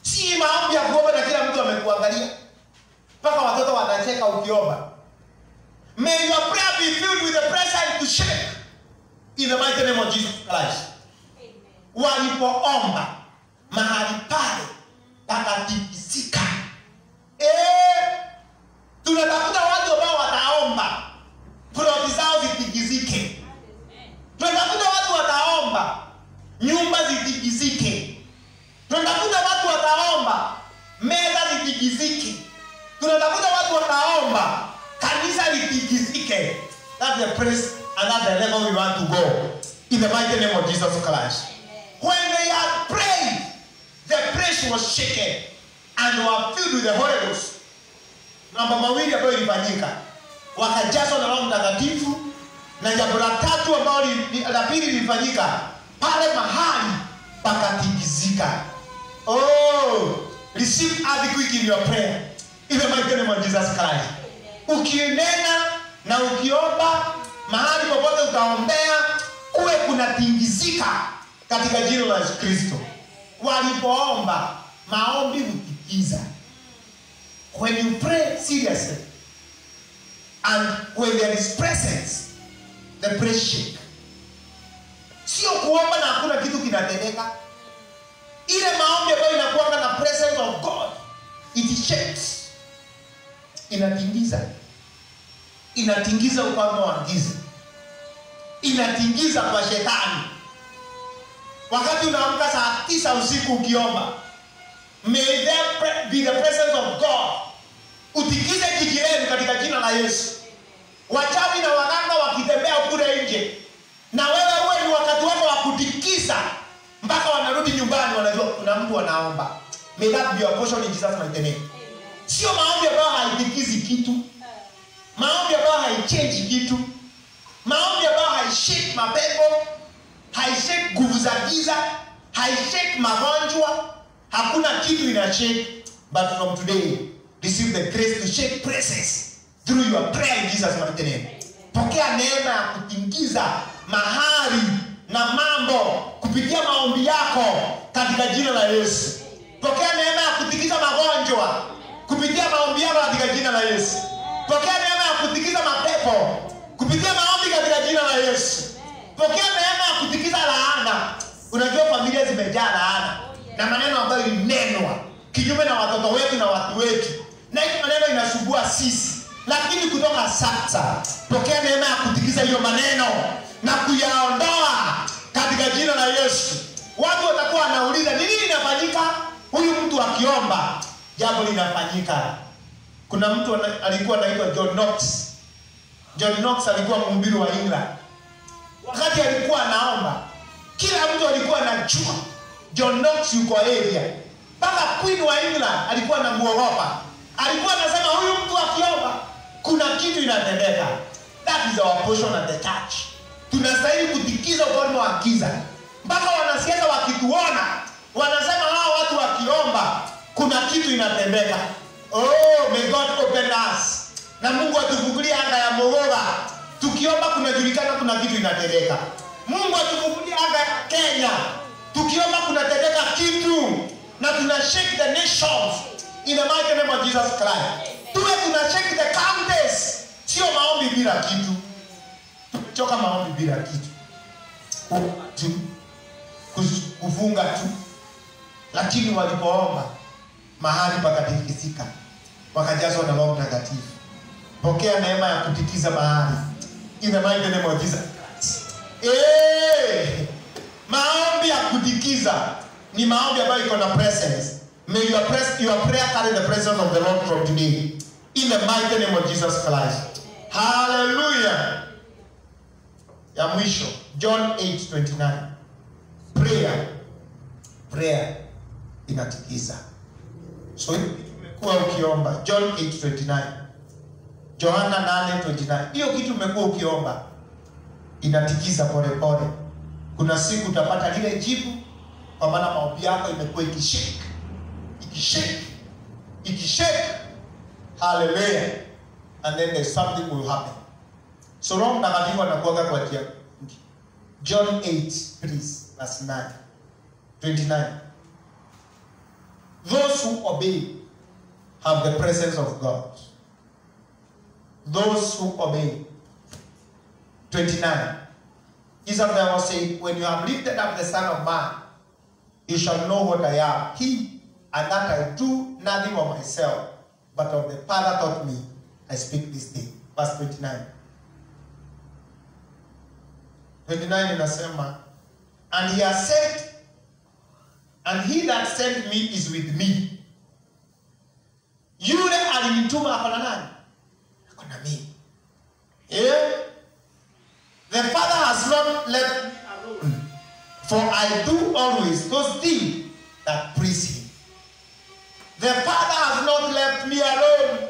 Si maombi ya kuomba na kila mtu amekuangalia, mpaka watoto wanacheka ukiomba. May your prayer be filled with the presence to shake in the mighty name of Jesus Christ. Walipoomba mahali pale pakatikisika. Eh, tunatafuta watu ambao wataomba ploti zao zitikizike. Tunatafuta watu wataomba nyumba zitikizike. Tunatafuta watu wataomba meza zitikizike. Tunatafuta watu wataomba kanisa litikizike. That's the place the level we want to go. In the mighty name of Jesus Christ. When they had prayed, the place was shaken and were filled with the Holy Ghost. Mambo mawili ambayo ilifanyika, wakajazwa na Roho Mtakatifu, na jambo la tatu ambalo la pili lilifanyika pale mahali pakatingizika. Oh, receive earthquake in your prayer in the mighty name of Jesus Christ. Ukienena na ukiomba mahali popote utaombea, kuwe kunatingizika katika jina la Yesu Kristo. Walipoomba maombi hutikiza. When you pray seriously and when there is presence, the praise shake. Sio kuomba na hakuna kitu kinatendeka. Ile maombi ambayo inakuwa na presence of God, it shakes. Inatingiza. Inatingiza ufalme wa giza. Inatingiza kwa shetani. Wakati unaamka saa tisa usiku ukiomba, may there be the presence of God. Utikize jiji katika jina la Yesu. Wachawi na waganga wakitembea kule nje, na wewe uwe ni wakati wako wa kutikisa mpaka wanarudi nyumbani, wanajua kuna mtu anaomba. May that be your portion in Jesus mighty name. Sio maombi ambayo haitikizi kitu, maombi ambayo haichange kitu, maombi ambayo haishake mapepo, haishake nguvu za giza, haishake magonjwa. Hakuna kitu ina shake, but from today receive the grace to shake presence through your prayer in Jesus mighty name. Pokea neema ya kutingiza mahali na mambo kupitia maombi yako katika jina la Yesu. Pokea neema ya kutingiza magonjwa kupitia maombi yako katika jina la Yesu. Pokea neema ya kutingiza mapepo kupitia maombi katika jina la Yesu. Pokea neema ya kutingiza laana. Unajua familia zimejaa laana na maneno ambayo ilinenwa kinyume na watoto wetu na watu wetu, na hiyo maneno inasumbua sisi, lakini kutoka sasa pokea neema ya kutikisa hiyo maneno na kuyaondoa katika jina la Yesu. Watu watakuwa wanauliza ni nini inafanyika, huyu mtu akiomba jambo linafanyika. Kuna mtu alikuwa anaitwa John Knox. John Knox alikuwa mhubiri wa England. Wakati alikuwa anaomba, kila mtu alikuwa anajua John Knox yuko area. Mpaka Queen wa England alikuwa anamuogopa. Alikuwa anasema huyu mtu akiomba kuna kitu inatendeka. That is our portion at the church. Tunastahili kutikiza ufalme wa giza. Mpaka wanasiasa wakituona wanasema hawa watu wakiomba kuna kitu inatendeka. Oh, may god open us. Na mungu atufungulie anga ya Morogoro. tukiomba kunajulikana kuna kitu inatendeka. Mungu atufungulie anga ya kenya. Tukiomba kunatendeka kitu. Na tuna shake the nations. In the mighty name of jesus christ tuwe tuna check the counters. sio maombi bila kitu. Tumechoka maombi bila kitu. Kuomba tu kufunga tu. Lakini walipoomba mahali pakatikisika. Wakajazwa na roho mtakatifu. Pokea neema ya kutikiza mahali. In the mighty name of jesus Christ. Eh, maombi ya kutikiza ni maombi ambayo iko na presence. May your, press, your prayer carry the presence of the lord from today in the mighty name of jesus christ. Hallelujah. Ya mwisho john 8:29 prayer. Prayer inatikisa so umekuwa ukiomba. John 8:29 johana 8:29 hiyo kitu umekuwa ukiomba. Inatikisa polepole kuna siku utapata lile jibu kwa maana maombi yako imekuwa ikishake. Ikishake. Ikishake haleluya and then there's something will happen. So roho mtakatifu kwa john 8 please verse 9 29 those who obey have the presence of god. Those who obey. 29 jesus never said when you have lifted up the son of man you shall know what i am. He and that i do nothing of myself but of the father taught me i speak this day. Verse 29 29 in inasema and he has sent and he that sent me is with me. Yule alinituma ako na nani? Ako na mimi yeah? the father has not left me alone. For i do always those things that please the father has not left me alone.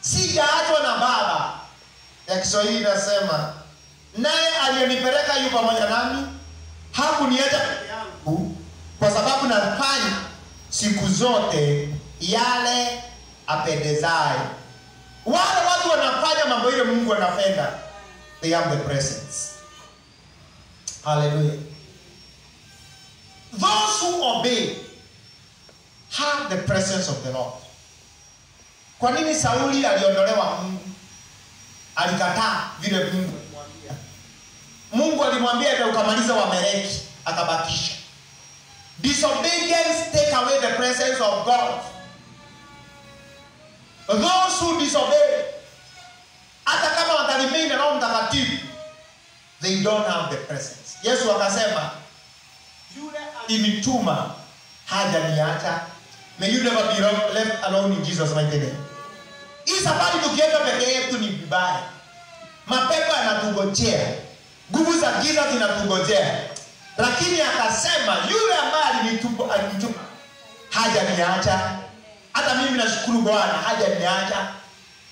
Sijaachwa na baba. Ya kiswahili inasema naye aliyenipeleka yu pamoja nami hakuniacha peke yangu kwa sababu nafanya siku zote yale apendezaye wale watu wanafanya mambo ile mungu anapenda. They have the presence. Hallelujah. Those who obey have the presence of the lord. Kwa nini sauli aliondolewa? Mungu alikataa vile mungu alimwambia. Mungu alimwambia ende ukamaliza wameleki akabakisha. Disobedience take away the presence of god. Those who disobey hata kama watalimei na roho mtakatifu they don't have the presence. Yesu akasema yule alinituma haja niacha may you never be left alone in jesus mighty name. Hii safari tukienda peke yetu ni vibaya. Mapepo yanatugojea. Nguvu za giza zinatugojea. Lakini akasema yule ambaye alinituma alinitupa, haja niacha hata mimi nashukuru bwana haja niacha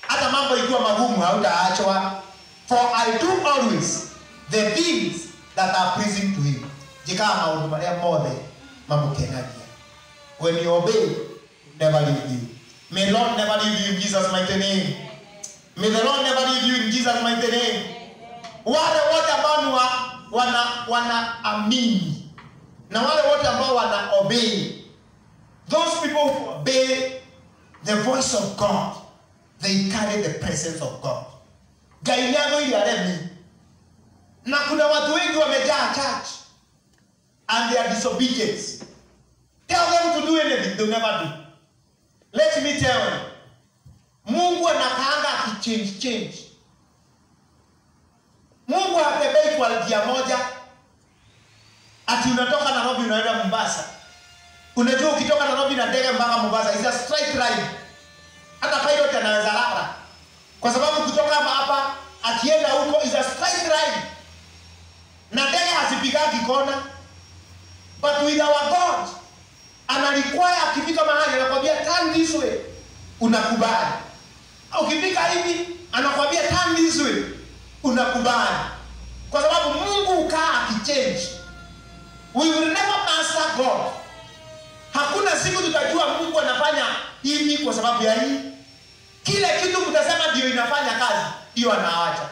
hata mambo ikiwa magumu hautaachwa. For i do always the things that are pleasing to him. Jikaa maundu maria mothe mamukenagia when you obey never leave you. May lord never leave you in jesus mighty name. May the lord never leave you in jesus mighty name. Wale wote ambao wana wanaamini na wale wote ambao wana obey. Those people who obey the voice of god they carry the presence of god. Ngai nĩagũire aremi. Na kuna watu wengi wamejaa church and they are disobedient tell them to do anything they'll never do. Let me tell you. Mungu anakaanga akichange change. Mungu hatembei kwa njia moja. Ati unatoka nairobi unaenda mombasa. Unajua ukitoka nairobi na ndege mpaka mombasa is a straight line. Hata pilot anaweza lala. Kwa sababu kutoka hapa hapa akienda huko is a straight line. Na ndege hazipigaki kona. But with our god analikwaya akifika mahali anakwambia turn this way unakubali. Ukifika hivi anakwambia turn this way unakubali. Kwa sababu mungu ukaa akichange. We will never master god. Hakuna siku tutajua mungu anafanya hivi kwa sababu ya hii. Kile kitu mtasema ndio inafanya kazi hiyo anaacha.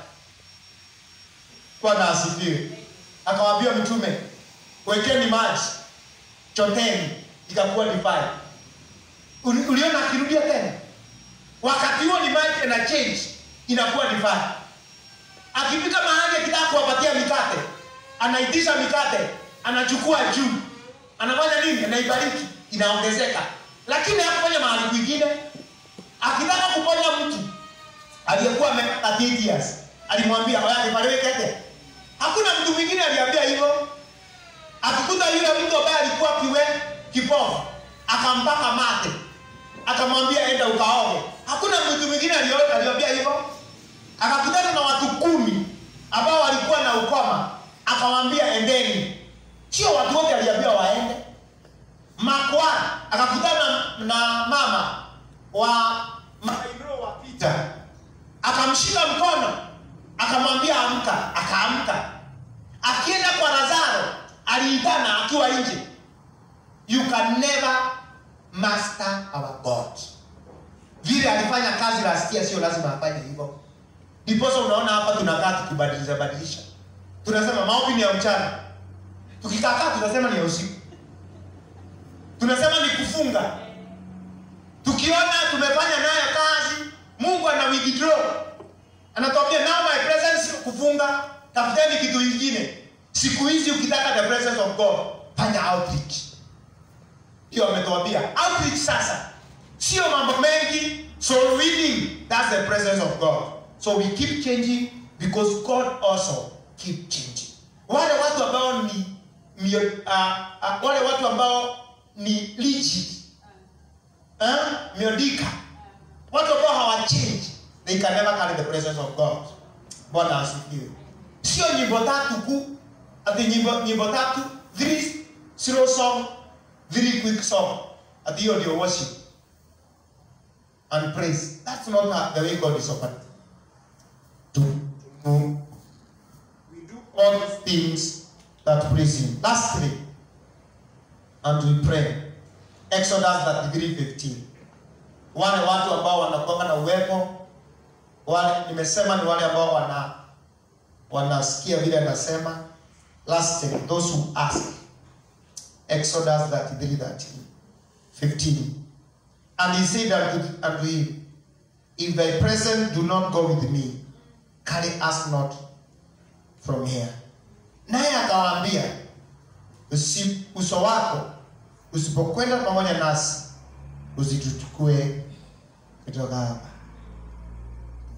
Bwana asifiwe. Akawambia mtume wekeni maji choteni ikakuwa divai Uli- uliona akirudia tena? Wakati huo ni maji ina change inakuwa divai akifika mahali akitaka kuwapatia mikate anaitisha mikate anachukua juu. Anafanya nini? Anaibariki inaongezeka. Lakini hakufanya mahali kwingine. Akitaka kuponya mtu aliyekuwa amekata 30 years alimwambia kete. hakuna mtu mwingine aliambia hivyo. Akikuta yule mtu ambaye alikuwa kiwe kipofu. Akampaka mate. Akamwambia enda ukaoge. Hakuna mtu mwingine aliyoambia hivyo. Akakutana na watu kumi ambao walikuwa na ukoma. Akawambia endeni. Sio watu wote aliambia waende. Makwa akakutana na mama wa maimro wa pita akamshika mkono. Akamwambia amka. Akaamka. Akienda kwa lazaro aliitana akiwa nje you can never master our god. Vile alifanya kazi last year sio lazima afanye hivyo. Ndiposa unaona hapa tunakaa tukibadilisha badilisha. Tunasema maombi ni ya mchana. Tukikakaa tunasema ni ya usiku. Tunasema ni kufunga. Tukiona tumefanya nayo kazi mungu ana withdraw. Anatuambia now my presence kufunga. Tafuteni kitu kingine. siku hizi ukitaka the presence of god fanya outreach hiyo ametuambia outreach sasa. Sio mambo mengi. Soul winning that's the presence of god. So we keep changing because god also keep changing. Wale watu ambao ni mio, uh, uh, wale watu ambao ni rigid uh, miodika watu ambao hawachange they can never carry the presence of god. Bwana asifiwe. Sio nyimbo tatu kuu ati nyimbo, nyimbo tatu three slow song three quick song. Ati hiyo your worship and praise. That's not the way god is operating. We do all things that please him. Lastly and we pray. Exodus 33:15 wale watu ambao wanakuwa na uwepo wale nimesema ni wale ambao wana wanasikia vile anasema. Lastly those who ask exodus 33, 13, 15 and he said unto, him if thy presence do not go with me carry us not from here. Naye akawaambia uso wako usipokwenda pamoja nasi usituchukue kutoka hapa.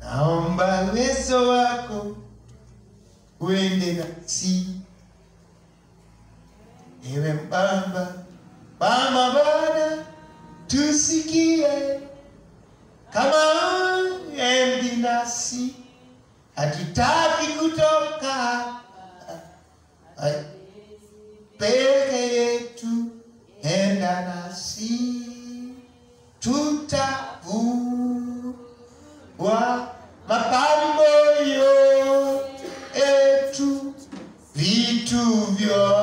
Naomba uwezo wako uende nasi ewe mbamba mama bana tusikie. Kama endi nasi hatutaki kutoka. Peke yetu enda nasi. Tutavua mapambo yetu vitu vyote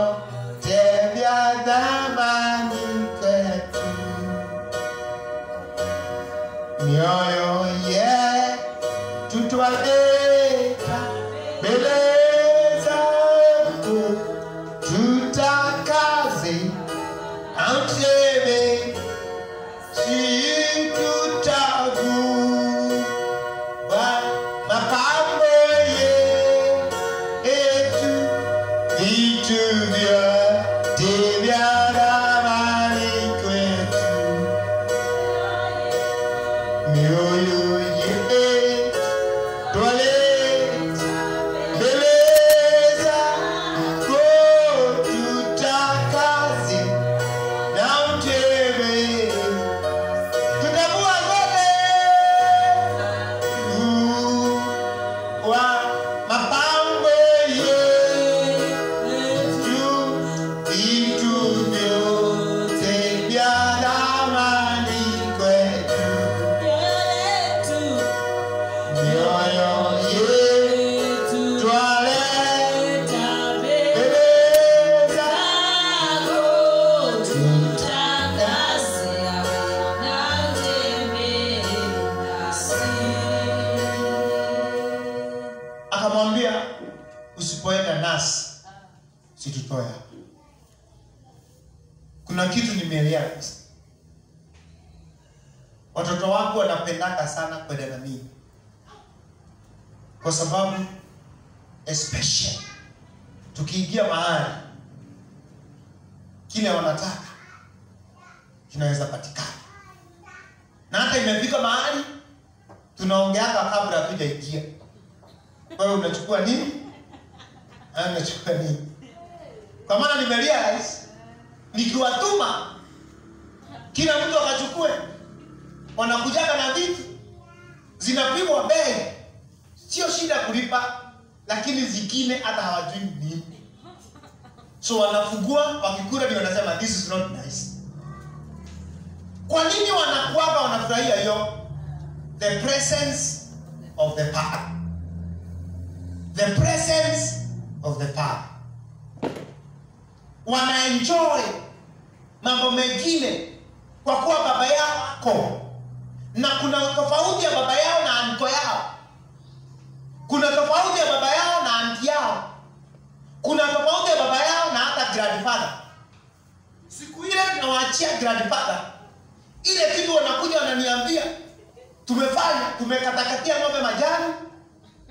tumefanya tumekatakatia ng'ombe majani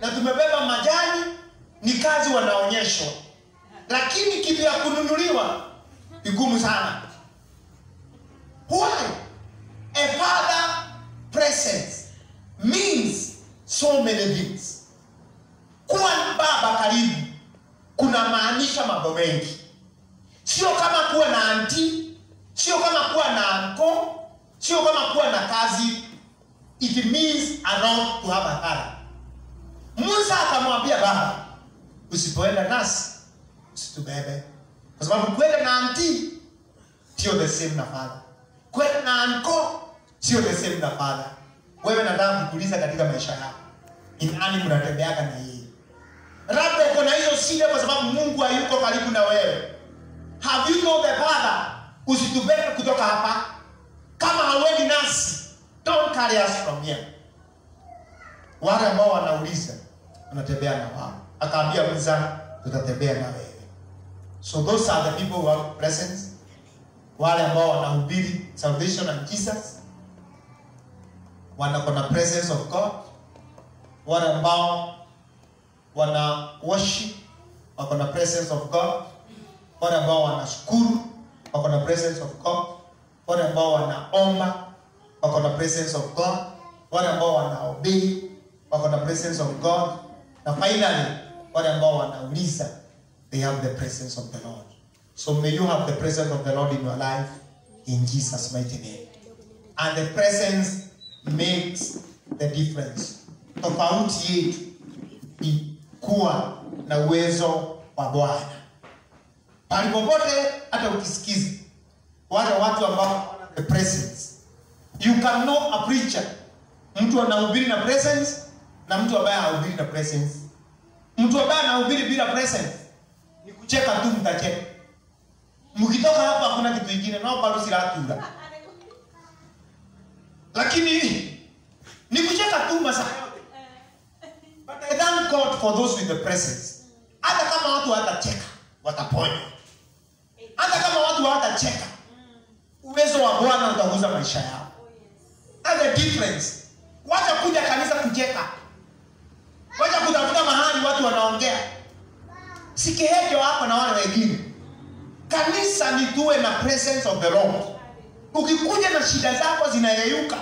na tumebeba majani ni kazi wanaonyeshwa. Lakini kitu ya kununuliwa vigumu sana. Why? A father presence means so many things. Kuwa baba karibu kuna maanisha mambo mengi. Sio kama kuwa na anti sio kama kuwa na anko sio kama kuwa na kazi it means a lot to have a father musa akamwambia baba usipoenda nasi usitubebe. Kwa sababu kwenda na anti sio the same na father. Kwenda na anko sio the same na father. Wewe nataka kukuuliza katika maisha yako. Ni nani mnatembeaga na yeye? Labda uko na hiyo shida kwa sababu mungu hayuko karibu na wewe. Have you told the father? Usitubebe kutoka hapa. Kama hawendi nasi don't carry us from here. Wale ambao wanauliza wanatembea na wao. Akaambia musa tutatembea na wewe. So those are the people who are present, wale ambao wanahubiri salvation and jesus wanako na presence of god. Wale ambao wana worship wako na presence of god. Wale ambao wanashukuru wako na presence of god. Wale ambao wanaomba wako na presence of god. Wale ambao wanaobey wako na presence of god. Na finally wale ambao wanauliza they have the presence of the lord. So may you have the presence of the lord in your life in jesus mighty name. And the presence makes the difference. Tofauti yetu ni kuwa na uwezo wa bwana. Pali popote hata ukisikiza wale watu ambao wana the presence you can know a preacher mtu anahubiri na presence na mtu ambaye hahubiri na presence. Mtu ambaye anahubiri bila presence ni kucheka tu mtacheka. Mkitoka hapa hakuna kitu ingine no bado silatura lakini ni kucheka tu masaa but I thank God for those with the presence. Hata kama watu hawatacheka wataponywa hata kama watu hawatacheka uwezo wa bwana utaguza maisha yao That's the difference. Wacha kuja kanisa kucheka. Wacha kutafuta mahali watu wanaongea. Sikeheke wako na wale wengine. Kanisa ni tuwe na presence of the lord. Ukikuja na shida zako zinayeyuka.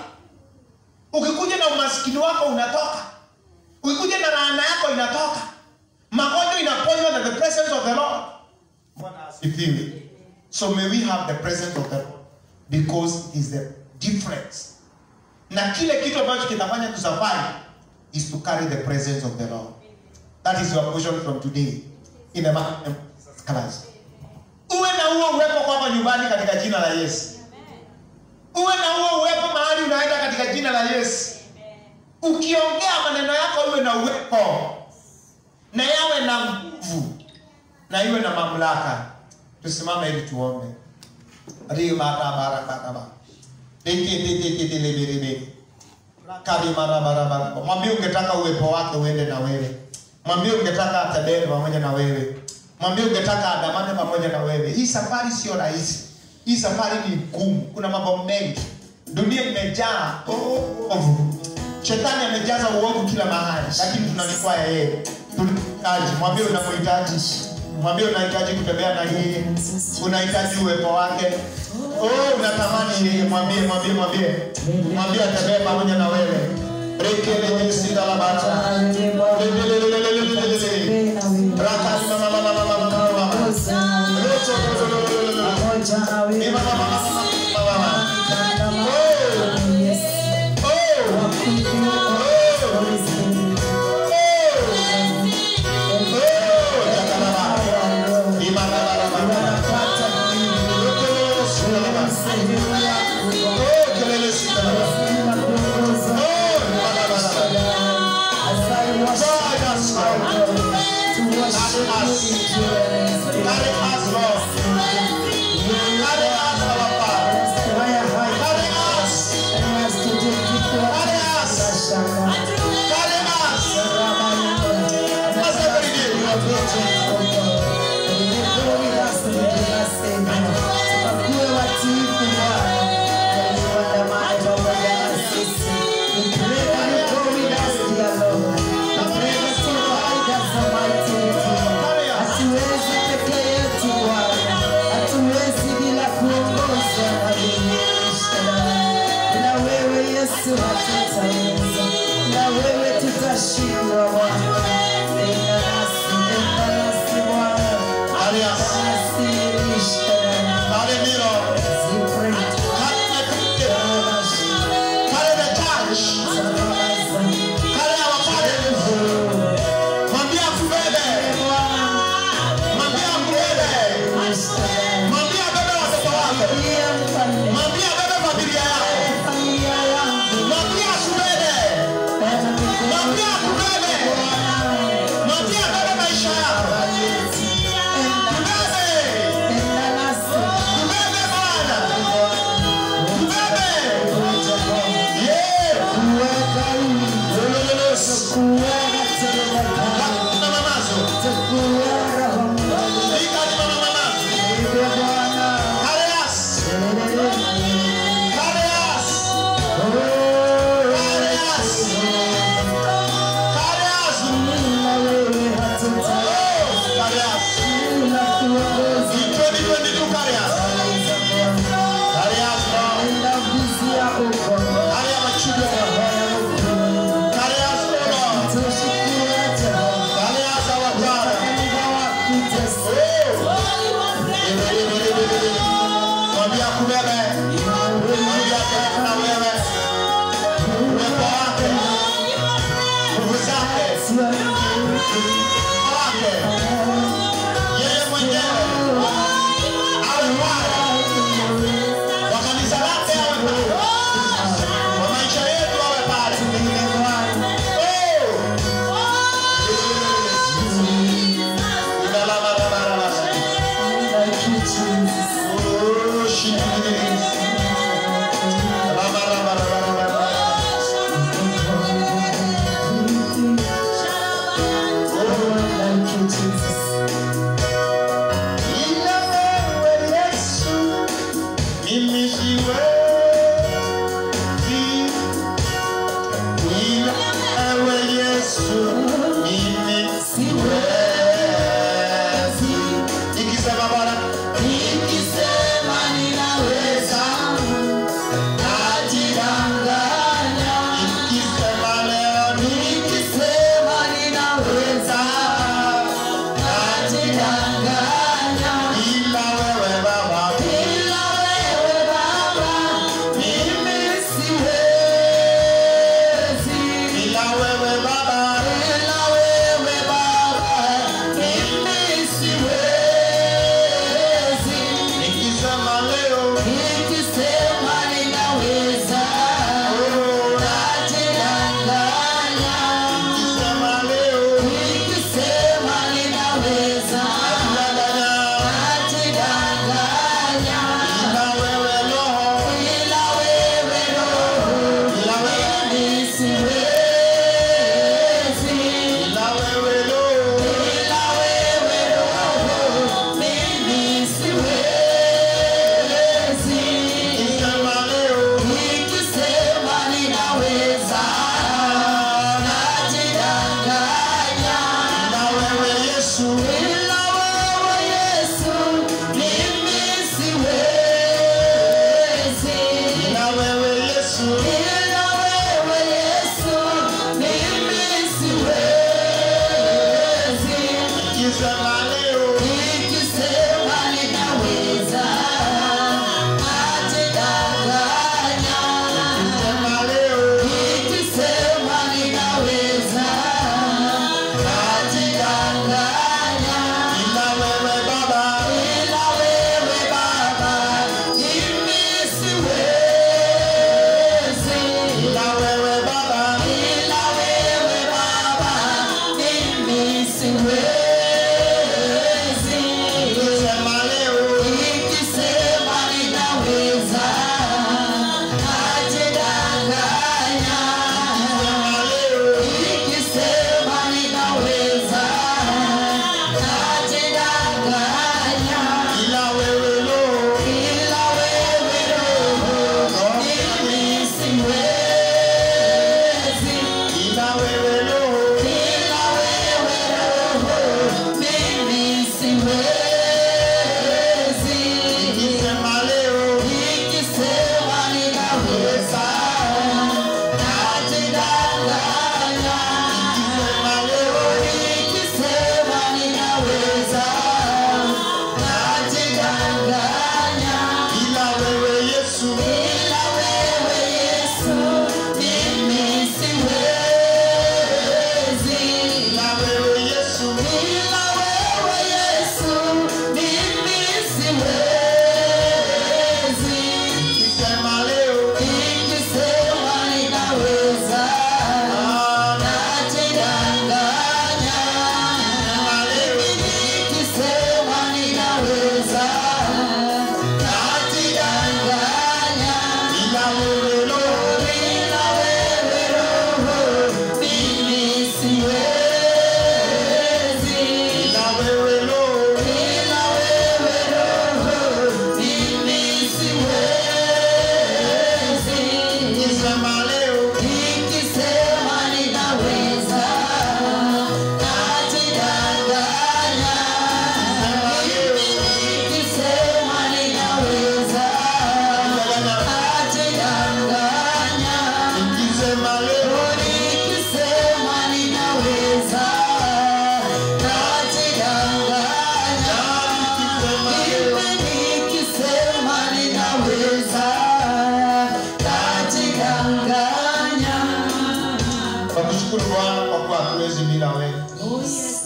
Ukikuja na umaskini wako unatoka. Ukikuja na laana yako inatoka. Magonjwa inaponywa na the presence of the lord. Bwana asifiwe. So may we have the presence of the lord because is the difference na kile kitu ambacho kinafanya to survive is to carry the presence of the lord. That is your portion from today. In the name of Christ uwe na huo uwepo kwa nyumbani katika jina la yesu. Uwe na huo uwepo mahali unaenda katika jina la yesu. Ukiongea maneno yako uwe na uwepo. Na yawe na nguvu. Na iwe na mamlaka. Tusimame ili tuombe. Rimatabarabaraba tetetetetelebelebe rakarimarabarabaraba Mwambie ungetaka uwepo wake uende na wewe. Mwambie ungetaka atembee pamoja na wewe. Mwambie ungetaka andamane pamoja na wewe. Hii safari sio rahisi. Hii safari ni ngumu. Kuna mambo mengi. Dunia imejaa ovu. Shetani amejaza uovu kila mahali, lakini tunalikwaya yeye. Tunahitaji, mwambie unamhitaji mwambie unahitaji kutembea na yeye unahitaji uwepo wake. Oh, unatamani yeye mwambie mwambie mwambie. Mwambie atembee pamoja na wewe. Rekelelesidalabata rakaa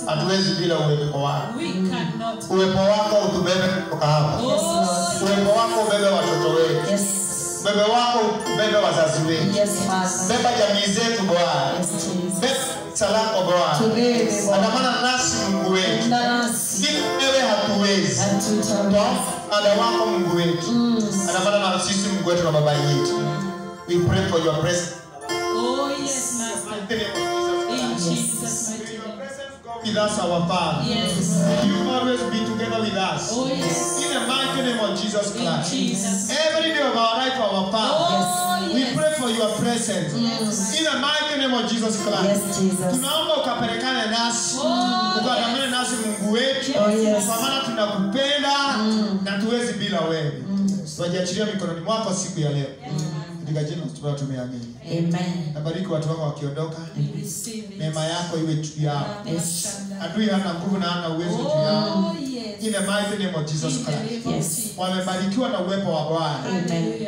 Hatuwezi bila uwepo wako. Uwepo wako utubebe kutoka hapa. Yes, Uwepo wako ubebe watoto wetu. Yes, wako ubebe wazazi wetu. yes. Beba jamii zetu Bwana. Yes, Jesus. Beba kanisa lako Bwana. Andamana nasi Mungu wetu. Ili wewe hatuwezi. Ada wako Mungu wetu. Andamana na sisi Mungu wetu na baba yetu. We pray for your presence. With us, our Father. Yes. You always be together with us. Oh yes. In the mighty name of Jesus Christ. Jesus. Every day of our life, our Father. Oh We pray for your presence. Yes. In the mighty name of Jesus Christ. Yes, Jesus. Tunaomba ukapelekane nasi. Oh, Ukadamane nasi Mungu wetu. Oh, yes. Kwa maana tunakupenda mm. na tuwezi bila wewe. Mm. Tunajiachilia mikononi mwako siku ya leo. Katika jina la Yesu tumeamini. Amen. Nabariki watu wako wakiondoka. Neema yako iwe juu yao. Yes. Adui hana nguvu na hana uwezo juu yao. Oh yes. In the mighty name of Jesus Christ. Yes. Wamebarikiwa na uwepo wa Bwana.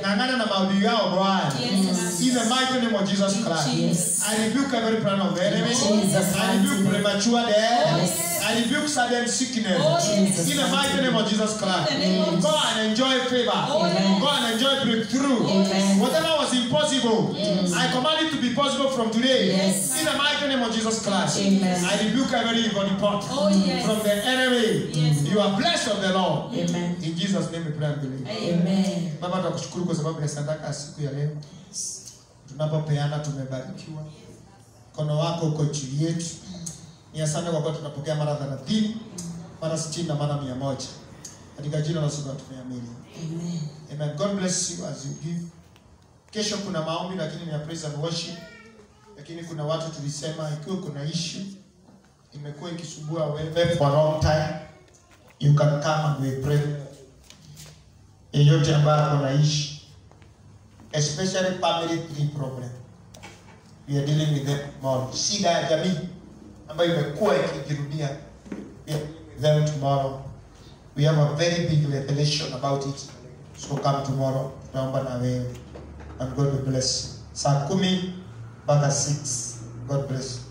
Ng'ang'ana na maadui yao Bwana. Yes. In the mighty name of Jesus Christ. Yes. I rebuke every plan of the enemy. Jesus' I rebuke premature death. Yes. I rebuke sudden sickness. Oh, yes. In the mighty name of Jesus Christ. Of Go and enjoy favor. Oh, yes. Go and enjoy breakthrough. Amen. Whatever was impossible, yes. I command it to be possible from today. Yes. In the mighty name of Jesus Christ. Amen. I rebuke every evil report Oh yes. from the enemy. Yes. You are blessed of the Lord. Amen. In Jesus' name we pray and believe. Amen. Baba tunakushukuru kwa sababu ya sadaka ya siku ya leo. Tunapopeana tumebarikiwa. Mkono wako uko juu yetu. Ni asante kwa kuwa tunapokea mara 30, mara 60 na mara 100. Katika jina la Yesu tumeamini. Amen. Amen. God bless you as you give. Kesho kuna maombi lakini ni ya praise and worship. Lakini kuna watu tulisema ikiwa kuna issue imekuwa ikisumbua wewe for a long time, you can come and we pray. Yeyote ambaye ako na issue, especially family tree problem, we are dealing with them more. Shida ya jamii ambayo imekuwa ikijirudia, them tomorrow. We have a very big revelation about it. So come tomorrow. Tutaomba na wewe. And God will bless you. Saa kumi mpaka 6. God bless you.